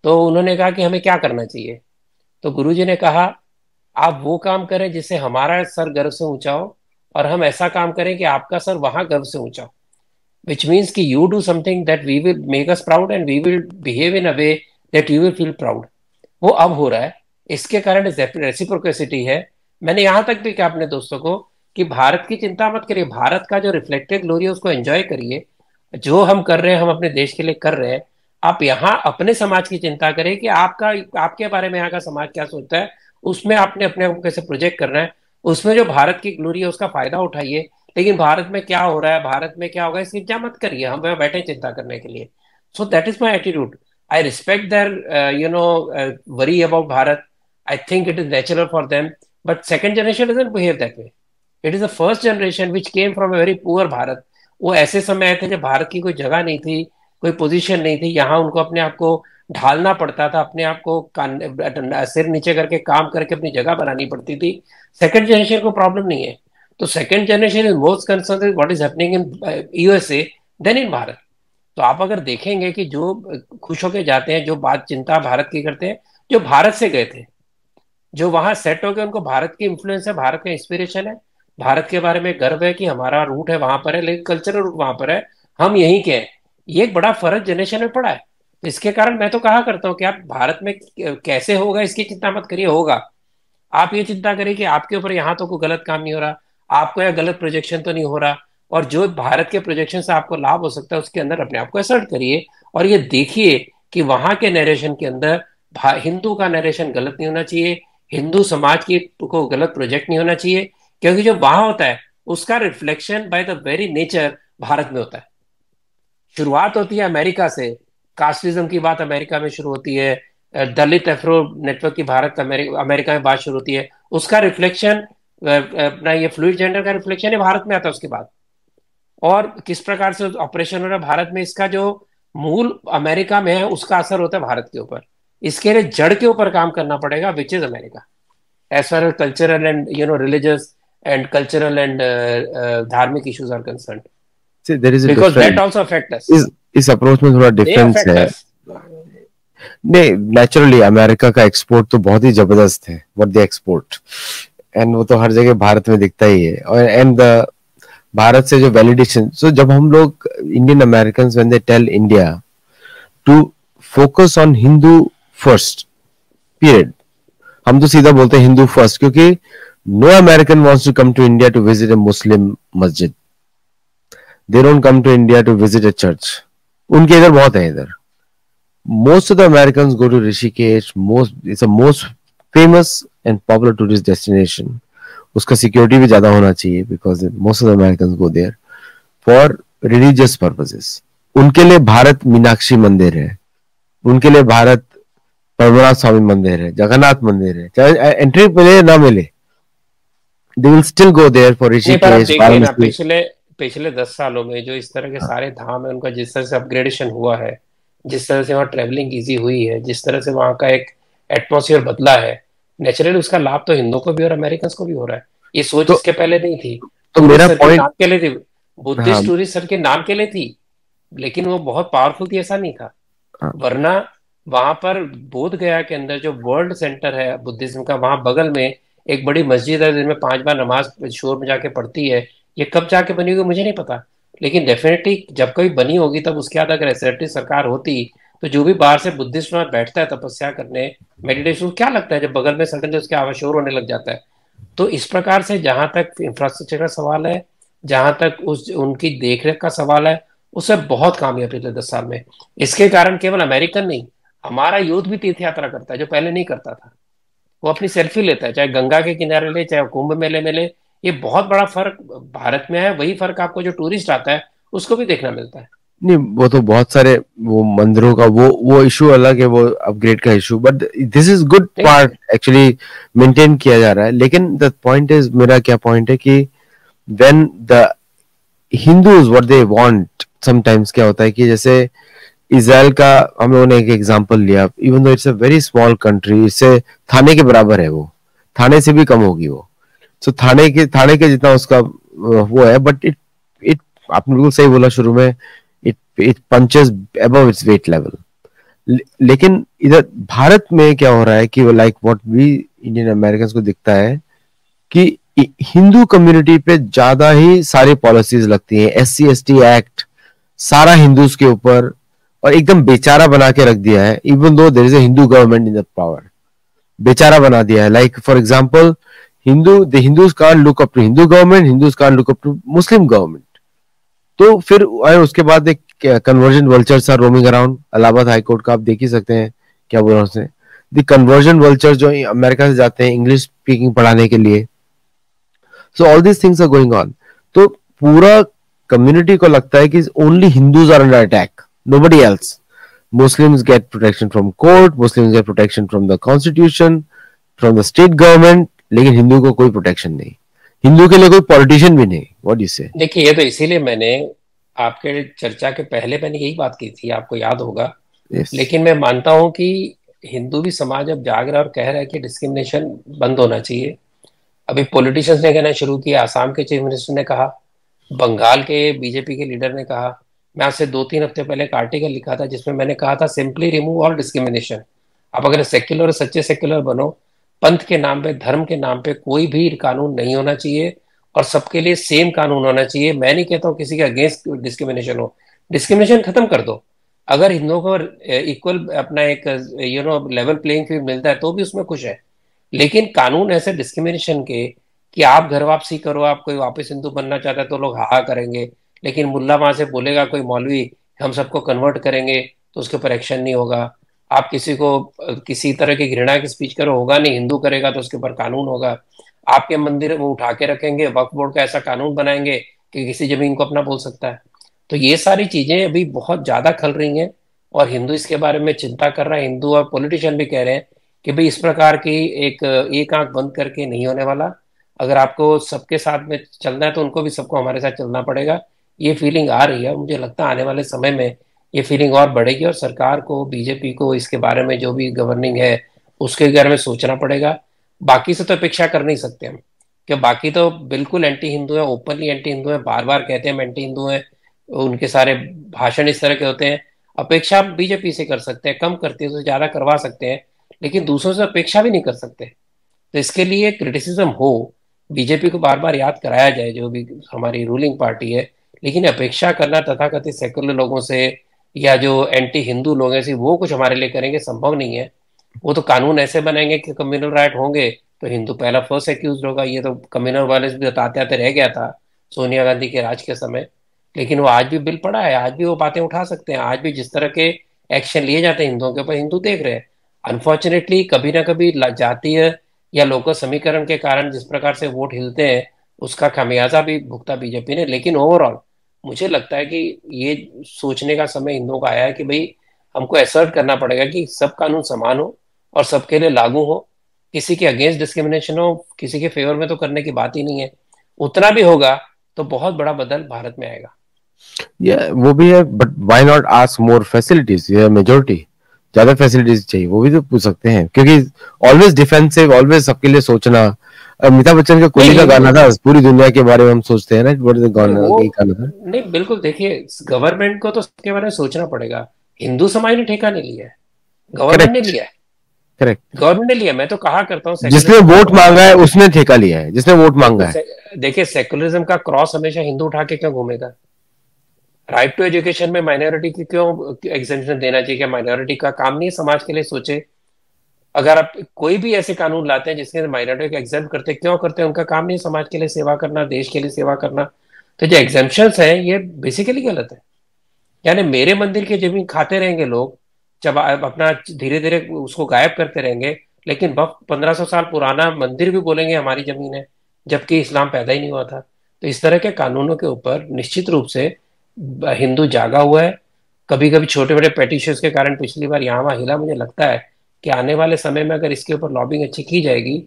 Speaker 2: तो उन्होंने कहा कि हमें क्या करना चाहिए? तो गुरु जी ने कहा, आप वो काम करें जिससे हमारा सर गर्व से ऊँचा हो और हम ऐसा काम करें कि आपका सर वहाँ गर्व से ऊँचा हो विच मीन्स कि you do something that we will make us proud and we will behave in a way that you will feel proud वो अब हो रहा है। इसके कारण रेसिप्रोकेसिटी है। मैंने यहाँ तक भी कहा अपने दोस्तों को कि भारत की चिंता मत करिए। भारत का जो रिफ्लेक्टेड ग्लोरी है, उसको एंजॉय करिए। जो हम कर रहे हैं, हम अपने देश के लिए कर रहे हैं। आप यहाँ अपने समाज की चिंता करें कि आपका, आपके बारे में यहाँ का समाज क्या सोचता है। उसमें आपने अपने को कैसे प्रोजेक्ट करना है। उसमें जो भारत की ग्लोरी है, उसका फ़ायदा उठाइए। लेकिन भारत में क्या हो रहा है, भारत में क्या होगा, इसकी चिंता मत करिए। हम बैठे चिंता करने के लिए। So that is my attitude I respect their you know worry about Bharat I think it is natural for them but second generation doesn't behave that way it is the first generation which came from a very poor Bharat वो ऐसे समय आए थे जब भारत की कोई जगह नहीं थी, कोई पोजीशन नहीं थी। यहाँ उनको अपने आप को ढालना पड़ता था, अपने आप को सिर नीचे करके काम करके अपनी जगह बनानी पड़ती थी। सेकंड जनरेशन को प्रॉब्लम नहीं है। तो second generation is most concern what is happening in USA then in Bharat तो आप अगर देखेंगे कि जो, खुश होकर जाते हैं, जो बात चिंता भारत की करते हैं, जो भारत से गए थे, जो वहाँ सेट हो गए, उनको भारत की इंफ्लुएंस है, भारत का इंस्पिरेशन है। भारत के बारे में गर्व है कि हमारा रूट है, वहाँ पर है, लेकिन कल्चरल रूट वहाँ पर है। हम यहीं के हैं। ये एक बड़ा फ़र्क जनरेशन में पड़ा है। इसके कारण मैं तो कहा करता हूँ कि आप भारत में कैसे होगा, इसकी चिंता मत करिए, होगा। आप ये चिंता करिए कि आपके ऊपर यहाँ तो कोई गलत काम नहीं हो रहा, आपको यहाँ गलत प्रोजेक्शन तो नहीं हो रहा। और जो भारत के प्रोजेक्शन से आपको लाभ हो सकता है, उसके अंदर अपने आप को असर्ट करिए। और ये देखिए कि वहाँ के नरेशन के अंदर हिंदू का नरेशन गलत नहीं होना चाहिए, हिंदू समाज की, को गलत प्रोजेक्ट नहीं होना चाहिए, क्योंकि जो वहाँ होता है, उसका reflection by the very nature Bharat में होता है। शुरुआत होती है अमेरिका से। कास्टिज्म की बात अमेरिका में शुरू होती है दलित एफ्रो नेटवर्क की भारत अमेरिका में बात शुरू होती है। उसका रिफ्लेक्शन अपना ये फ्लूड जेंडर का रिफ्लेक्शन है भारत में आता है उसके बाद। और किस प्रकार से ऑपरेशन हो रहा है भारत में इसका जो मूल अमेरिका में है उसका असर होता है भारत के ऊपर। इसके लिए जड़ के ऊपर काम करना पड़ेगा which is America as far cultural and you know religious and cultural and धार्मिक issues are concern
Speaker 1: because that also affect us is is approach में थोड़ा डिफरेंस है। नहीं नेचुरली अमेरिका का एक्सपोर्ट तो बहुत ही ज़बरदस्त है व्हाट दे एक्सपोर्ट एंड वो तो हर जगह भारत में दिखता ही है। और एंड द भारत से जो वैलिडेशन सो जब हम लोग Indian American when they tell India to focus on Hindu first period हम तो सीधा बोलते हैं हिंदू फ़र्स्ट क्योंकि no American wants to come to India to visit a Muslim मस्जिद they don't come to India to visit a church उनके इधर बहुत है इधर। Most of the American go to Rishikesh most it's a most famous and popular tourist destination उसका security भी ज़्यादा होना चाहिए because most of the American go there for religious purposes उनके लिए भारत मीनाक्षी मंदिर है। उनके लिए भारत पद्मनाथ स्वामी मंदिर है जगन्नाथ मंदिर है। चाहे एंट्री मिले ना मिले they will still go there for Rishikesh
Speaker 2: पिछले पिछले दस सालों में जो इस तरह के सारे धाम है उनका जिस तरह से अपग्रेडेशन हुआ है जिस तरह से वहाँ ट्रेवलिंग इजी हुई है जिस तरह से वहाँ का एक एटमोसफियर बदला है नेचुरली उसका लाभ तो हिंदुओं को भी और अमेरिकन को भी हो रहा है। ये सोच तो, इसके पहले नहीं थी।
Speaker 1: तो मेरा पॉइंट
Speaker 2: के लिए थी। बुद्धिस्ट टूरिस्ट सर के नाम के लिए थी। लेकिन वो बहुत पावरफुल थी ऐसा नहीं था। हाँ। वरना वहाँ पर बोध गया के अंदर जो वर्ल्ड सेंटर है बुद्धिज्म का वहाँ बगल में एक बड़ी मस्जिद है जिनमें पाँच बार नमाज़ शोर में जाके पढ़ती है। ये कब जाके बनी होगी मुझे नहीं पता। लेकिन डेफिनेटली जब कभी बनी होगी तब उसके बाद अगर एसेप्टिव सरकार होती तो जो भी बाहर से बुद्धिस्ट वहाँ बैठता है तपस्या करने मेडिटेशन क्या लगता है जब बगल में सडन उसके आवाज़ शोर होने लग जाता है? तो इस प्रकार से जहाँ तक इंफ्रास्ट्रक्चर का सवाल है, जहाँ तक उस, उनकी देखरेख का सवाल है, उससे बहुत काम है पिछले दस साल में। इसके कारण केवल अमेरिकन नहीं, हमारा यूथ भी तीर्थ यात्रा करता है, जो पहले नहीं करता था। वो अपनी सेल्फी लेता है, चाहे गंगा के किनारे ले, चाहे कुंभ मेले में ले। ये बहुत बड़ा फ़र्क भारत में है, वही फ़र्क आपको जो टूरिस्ट आता है, उसको भी देखना मिलता है।
Speaker 1: नहीं वो तो बहुत सारे वो मंदिरों का वो वो इशू अलग है वो अपग्रेड का issue but this is good part actually maintain किया जा रहा है लेकिन द पॉइंट इज़ मेरा क्या पॉइंट है कि when the Hindus what they want sometimes क्या होता है कि जैसे इसराइल का हम लोगों ने एक एग्जांपल लिया even though it's a very small country इससे थाने के बराबर है वो थाने से भी कम होगी वो। सो so, थाने के थाने के जितना उसका वो है बट इट इट आपने बिल्कुल सही बोला शुरू में it it punches above its weight level लेकिन इधर भारत में क्या हो रहा है कि like what we Indian American को दिखता है कि हिंदू कम्युनिटी पे ज़्यादा ही सारी पॉलिसीज़ लगती हैं। S C S T act सारा हिंदूज के ऊपर और एकदम बेचारा बना के रख दिया है even though there is a Hindu government in the power बेचारा बना दिया है। Like for example Hindu the Hindus can look up to Hindu government Hindus can look up to Muslim government तो फिर उसके बाद एक conversion vultures are roaming around Allahabad high court का आप देख ही सकते हैं क्या बोल रहा हूँ द कन्वर्जन वल्चर जो अमेरिका से जाते हैं इंग्लिश स्पीकिंग पढ़ाने के लिए। So all this things are going on तो पूरा कम्युनिटी को लगता है कि only Hindus are under attack nobody else. Muslims get protection from court, Muslims get protection from the constitution, from the state government, लेकिन हिंदू को कोई प्रोटेक्शन नहीं। हिंदू के लिए कोई पॉलिटिशियन भी नहीं व्हाट यू से
Speaker 2: देखिए ये तो इसीलिए मैंने आपके चर्चा के पहले मैंने यही बात की थी आपको याद होगा।
Speaker 1: Yes.
Speaker 2: लेकिन मैं मानता हूँ कि हिंदू भी समाज अब जाग रहा और कह रहा है कि डिस्क्रिमिनेशन बंद होना चाहिए। अभी पॉलिटिशियंस ने कहना शुरू किया आसाम के चीफ मिनिस्टर ने कहा बंगाल के बीजेपी के लीडर ने कहा। मैं आज से दो तीन हफ़्ते पहले एक आर्टिकल लिखा था जिसमें मैंने कहा था सिंपली रिमूव ऑल डिस्क्रिमिनेशन आप अगर सेक्युलर सच्चे सेक्युलर बनो पंथ के नाम पे, धर्म के नाम पे कोई भी कानून नहीं होना चाहिए और सबके लिए सेम कानून होना चाहिए। मैं नहीं कहता हूँ किसी के अगेंस्ट डिस्क्रिमिनेशन हो। डिस्क्रिमिनेशन खत्म कर दो। अगर हिंदुओं को इक्वल अपना एक you know level playing field मिलता है तो भी उसमें खुश है। लेकिन कानून ऐसे डिस्क्रिमिनेशन के कि आप घर वापसी करो, आप कोई वापस हिंदू बनना चाहता है तो लोग हा करेंगे। लेकिन मुल्ला वहाँ से बोलेगा कोई मौलवी, हम सबको कन्वर्ट करेंगे तो उसके ऊपर एक्शन नहीं होगा। आप किसी को, किसी तरह की घृणा की स्पीच करो, होगा नहीं, हिंदू करेगा तो उसके ऊपर कानून होगा। आपके मंदिर वो उठा के रखेंगे, वक्फ बोर्ड का ऐसा कानून बनाएँगे कि किसी ज़मीन को अपना बोल सकता है। तो ये सारी चीज़ें अभी बहुत ज़्यादा खल रही हैं और हिंदू इसके बारे में चिंता कर रहा है। हिंदू और पॉलिटिशियन भी कह रहे हैं कि भाई इस प्रकार की एक एक आँख बंद करके नहीं होने वाला। अगर आपको सबके साथ में चलना है तो उनको भी सबको हमारे साथ चलना पड़ेगा। ये फीलिंग आ रही है मुझे लगता है आने वाले समय में ये फीलिंग और बढ़ेगी और सरकार को बीजेपी को, इसके बारे में जो भी गवर्निंग है, उसके बारे में सोचना पड़ेगा। बाकी से तो अपेक्षा कर नहीं सकते हम। कि बाकी तो बिल्कुल एंटी हिंदू है ओपनली एंटी हिंदू है बार बार कहते हैं एंटी हिंदू है, उनके सारे भाषण इस तरह के होते हैं। अपेक्षा बीजेपी से कर सकते हैं, कम करते हैं तो ज़्यादा करवा सकते हैं, लेकिन दूसरों से अपेक्षा भी नहीं कर सकते। तो इसके लिए क्रिटिसिज्म हो बीजेपी को बार बार याद कराया जाए, जो भी हमारी रूलिंग पार्टी है, लेकिन अपेक्षा करना तथाकथित सेकुलर लोगों से या जो एंटी हिंदू लोग हैं वो कुछ हमारे लिए करेंगे, संभव नहीं है। वो तो कानून ऐसे बनाएँगे कि कम्युनल राइट होंगे तो हिंदू पहला फ़र्स्ट एक्यूज होगा। ये तो कम्युनल वायलेंस भी बताते आते रह गया था, सोनिया गांधी के राज के समय। लेकिन वो आज भी बिल पड़ा है, आज भी वो बातें उठा सकते हैं। आज भी जिस तरह के एक्शन लिए जाते हैं हिंदुओं के ऊपर, हिंदू देख रहे हैं। अनफॉर्चुनेटली कभी ना कभी जातीय या लोकल समीकरण के कारण जिस प्रकार से वोट हिलते हैं, उसका खामियाजा भी भुगता बीजेपी ने। लेकिन ओवरऑल मुझे लगता है कि ये सोचने का समय हिंदुओं का आया है कि भाई हमको एसर्ट करना पड़ेगा कि सब कानून समान हो और सबके लिए लागू हो। किसी के अगेंस्ट डिस्क्रिमिनेशन हो किसी के फेवर में तो करने की बात ही नहीं है। उतना भी होगा तो बहुत बड़ा बदल भारत में आएगा।
Speaker 1: Yeah, वो भी है but why not ask more facilities majority ज़्यादा फैसिलिटीज़ चाहिए वो भी तो पूछ सकते हैं। क्योंकि ऑलवेज डिफेंसिव ऑलवेज सबके लिए सोचना अमिताभ बच्चन का कोहली का गाना था? पूरी दुनिया के बारे में हम सोचते हैं ना इज़ गाना
Speaker 2: गाना था। नहीं बिल्कुल देखिए गवर्नमेंट को तो सबके बारे में सोचना पड़ेगा। हिंदू समाज ने ठेका नहीं लिया है। गवर्नमेंट ने लिया है।
Speaker 1: करेक्ट
Speaker 2: गवर्नमेंट ने लिया मैं तो कहा करता हूँ
Speaker 1: जिसने वोट मांगा है उसने ठेका लिया है। जिसने वोट मांगा है।
Speaker 2: देखिए सेकुलरिज्म का क्रॉस हमेशा हिंदू उठा के क्यों घूमेगा? राइट टू एजुकेशन में माइनॉरिटी की क्यों एग्जामेशन देना चाहिए? क्या माइनॉरिटी का काम नहीं समाज के लिए सोचे? अगर आप कोई भी ऐसे कानून लाते हैं जिसके माइनॉरिटी को एग्ज़ाम करते क्यों करते हैं? उनका काम नहीं समाज के लिए सेवा करना, देश के लिए सेवा करना। तो जो एग्जामेशन है, ये बेसिकली गलत है। यानी मेरे मंदिर की ज़मीन खाते रहेंगे लोग, जब अपना धीरे धीरे उसको गायब करते रहेंगे, लेकिन वक्त पंद्रह सौ साल पुराना मंदिर भी बोलेंगे हमारी ज़मीन है, जबकि इस्लाम पैदा ही नहीं हुआ था। तो इस तरह के कानूनों के ऊपर निश्चित रूप से हिंदू जागा हुआ है। कभी कभी छोटे बड़े पेटिशंस के कारण पिछली बार यहाँ वहाँ हिला, मुझे लगता है कि आने वाले समय में अगर इसके ऊपर लॉबिंग अच्छी की जाएगी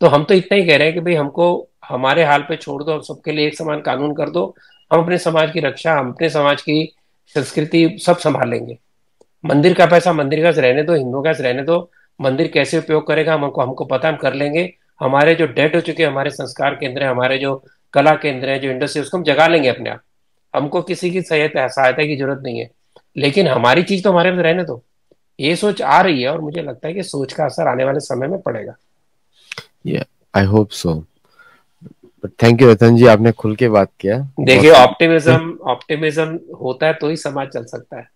Speaker 2: तो हम तो इतना ही कह रहे हैं कि भाई हमको, हमारे हाल पे छोड़ दो सबके लिए एक समान कानून कर दो, हम अपने समाज की रक्षा, हम अपने समाज की संस्कृति सब संभालेंगे। मंदिर का पैसा मंदिर का रहने दो, हिंदुओं का रहने दो, मंदिर कैसे उपयोग करेगा हमको हमको पता हम कर लेंगे। हमारे जो डेड हो चुके हमारे संस्कार केंद्र है, हमारे जो कला केंद्र है, जो इंडस्ट्री उसको हम जगा लेंगे अपने आप। हमको किसी की सहायता की ज़रूरत नहीं है। लेकिन हमारी चीज़ तो हमारे में रहने दो। ये सोच आ रही है और मुझे लगता है कि सोच का असर आने वाले समय में पड़ेगा।
Speaker 1: I hope so thank you Ratan ji आपने खुल के बात किया।
Speaker 2: देखिए ऑप्टिमिज्म ऑप्टिमिज्म होता है तो ही समाज चल सकता है।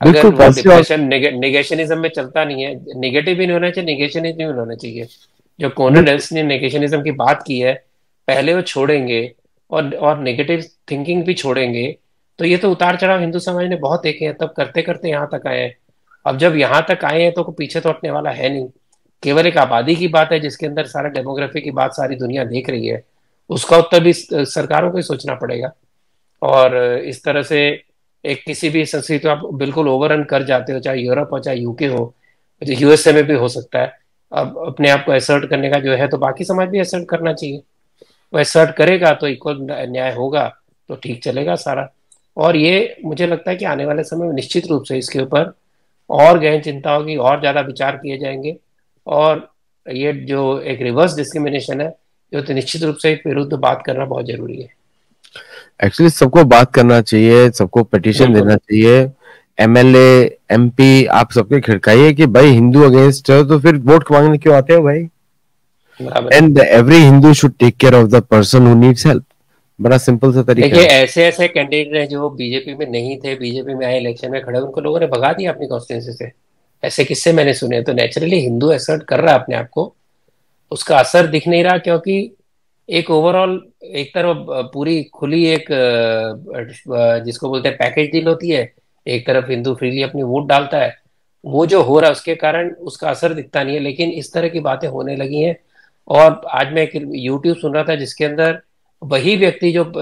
Speaker 2: अगर डिप्रेशन नेगेशनिज्म में चलता नहीं है नेगेटिव भी नहीं होना चाहिए नेगेशनिज्म भी नहीं होना चाहिए। जो कॉर्नर ने नेगेशनिज्म की बात की है पहले वो छोड़ेंगे और और नेगेटिव थिंकिंग भी छोड़ेंगे तो ये तो उतार चढ़ाव हिंदू समाज ने बहुत देखे हैं तब करते करते यहाँ तक आए हैं। अब जब यहाँ तक आए हैं तो पीछे तो हटने वाला है नहीं। केवल एक आबादी की बात है जिसके अंदर सारा डेमोग्राफी की बात सारी दुनिया देख रही है। उसका उत्तर भी सरकारों को ही सोचना पड़ेगा। और इस तरह से एक किसी भी संस्कृति आप बिल्कुल ओवररन कर जाते हो, चाहे यूरोप हो, चाहे यूके हो यूएसए में भी हो सकता है। अब अपने आप को एसर्ट करने का जो है तो बाकी समाज भी एसर्ट करना चाहिए। वो असर्ट करेगा तो इक्वल न्याय होगा तो ठीक चलेगा सारा। और ये मुझे लगता है कि आने वाले समय में निश्चित रूप से इसके ऊपर और गहन चिंता होगी और ज़्यादा विचार किए जाएँगे। और ये जो एक रिवर्स डिस्क्रिमिनेशन है ये तो निश्चित रूप से विरुद्ध बात करना बहुत ज़रूरी है।
Speaker 1: एक्चुअली सबको बात करना चाहिए सबको पिटिशन देना चाहिए। एमएलए एमपी आप सबके खिड़काइए कि भाई हिंदू अगेंस्ट है तो फिर वोट मांगने क्यों आते हो भाई? And every Hindu should take care of the person who needs help बड़ा सिंपल सा तरीका
Speaker 2: देखिए ऐसे ऐसे कैंडिडेट है जो बीजेपी में नहीं थे बीजेपी में आए इलेक्शन में खड़े उनको लोगों ने भगा दिया अपनी कॉन्स्टिट्यूंसी से। ऐसे किस्से मैंने सुने तो नेचुरली हिंदू असर्ट कर रहा है अपने आप को। उसका असर दिख नहीं रहा क्योंकि एक ओवरऑल एक तरफ़ पूरी खुली एक जिसको बोलते हैं पैकेज डील होती है एक तरफ़ हिंदू फ्रीली अपनी वोट डालता है। वो जो हो रहा है उसके कारण उसका असर दिखता नहीं है लेकिन इस तरह की बातें होने लगी हैं। और आज मैं एक यूट्यूब सुन रहा था जिसके अंदर वही व्यक्ति जो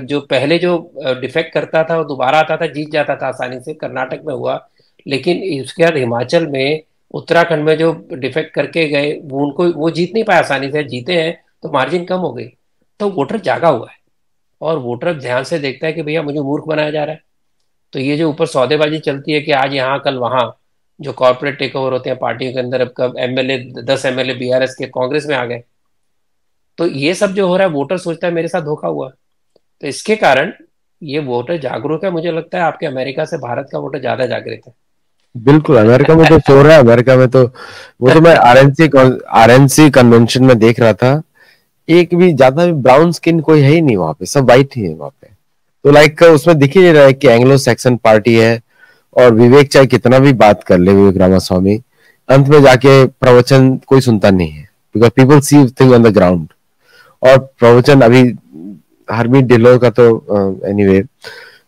Speaker 2: जो पहले जो डिफेक्ट करता था, वो दोबारा आता था, जीत जाता था आसानी से, कर्नाटक में हुआ। लेकिन उसके बाद हिमाचल में, उत्तराखंड में जो डिफेक्ट करके गए, वो उनको, वो जीत नहीं पाए आसानी से, जीते हैं तो मार्जिन कम हो गई। तो वोटर जागा हुआ है। और वोटर ध्यान से देखता है कि भैया मुझे मूर्ख बनाया जा रहा है। तो ये जो ऊपर सौदेबाजी चलती है कि आज यहाँ, कल वहाँ, जो कॉर्पोरेट टेक ओवर होते हैं, पार्टियों के अंदर, अब कब एमएलए दस एमएलए बीआरएस के कांग्रेस में आ गए। तो ये सब जो हो रहा है वोटर सोचता है, मेरे साथ धोखा हुआ। तो इसके कारण ये वोटर जागरूक है, मुझे लगता है आपके अमेरिका से भारत का वोटर ज़्यादा जागृत है।
Speaker 1: बिल्कुल, अमेरिका में तो शोर है, अमेरिका में तो वो तो मैं आरएनसी आरएनसी कन्वेंशन में देख रहा था। एक भी ज़्यादा भी ब्राउन स्किन कोई है ही नहीं वहाँ पे, सब वाइट ही है वहाँ पे। तो लाइक उसमें दिख ही नहीं रहा है कि एंग्लो सेक्शन पार्टी है, और विवेक चाहे कितना भी बात कर ले विवेक रामास्वामी अंत में जाके प्रवचन कोई सुनता नहीं है because people see thing on the ground और प्रवचन अभी हरमीत डिलो का तो एनीवे uh,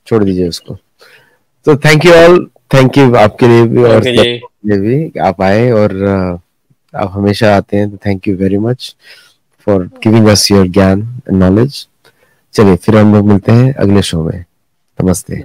Speaker 1: छोड़ दीजिए उसको। तो thank you all thank you आपके लिए भी और लिए। भी आप आए और आप हमेशा आते हैं तो thank you very much for giving us your ज्ञान एंड नॉलेज चलिए फिर हम लोग मिलते हैं अगले शो में। नमस्ते।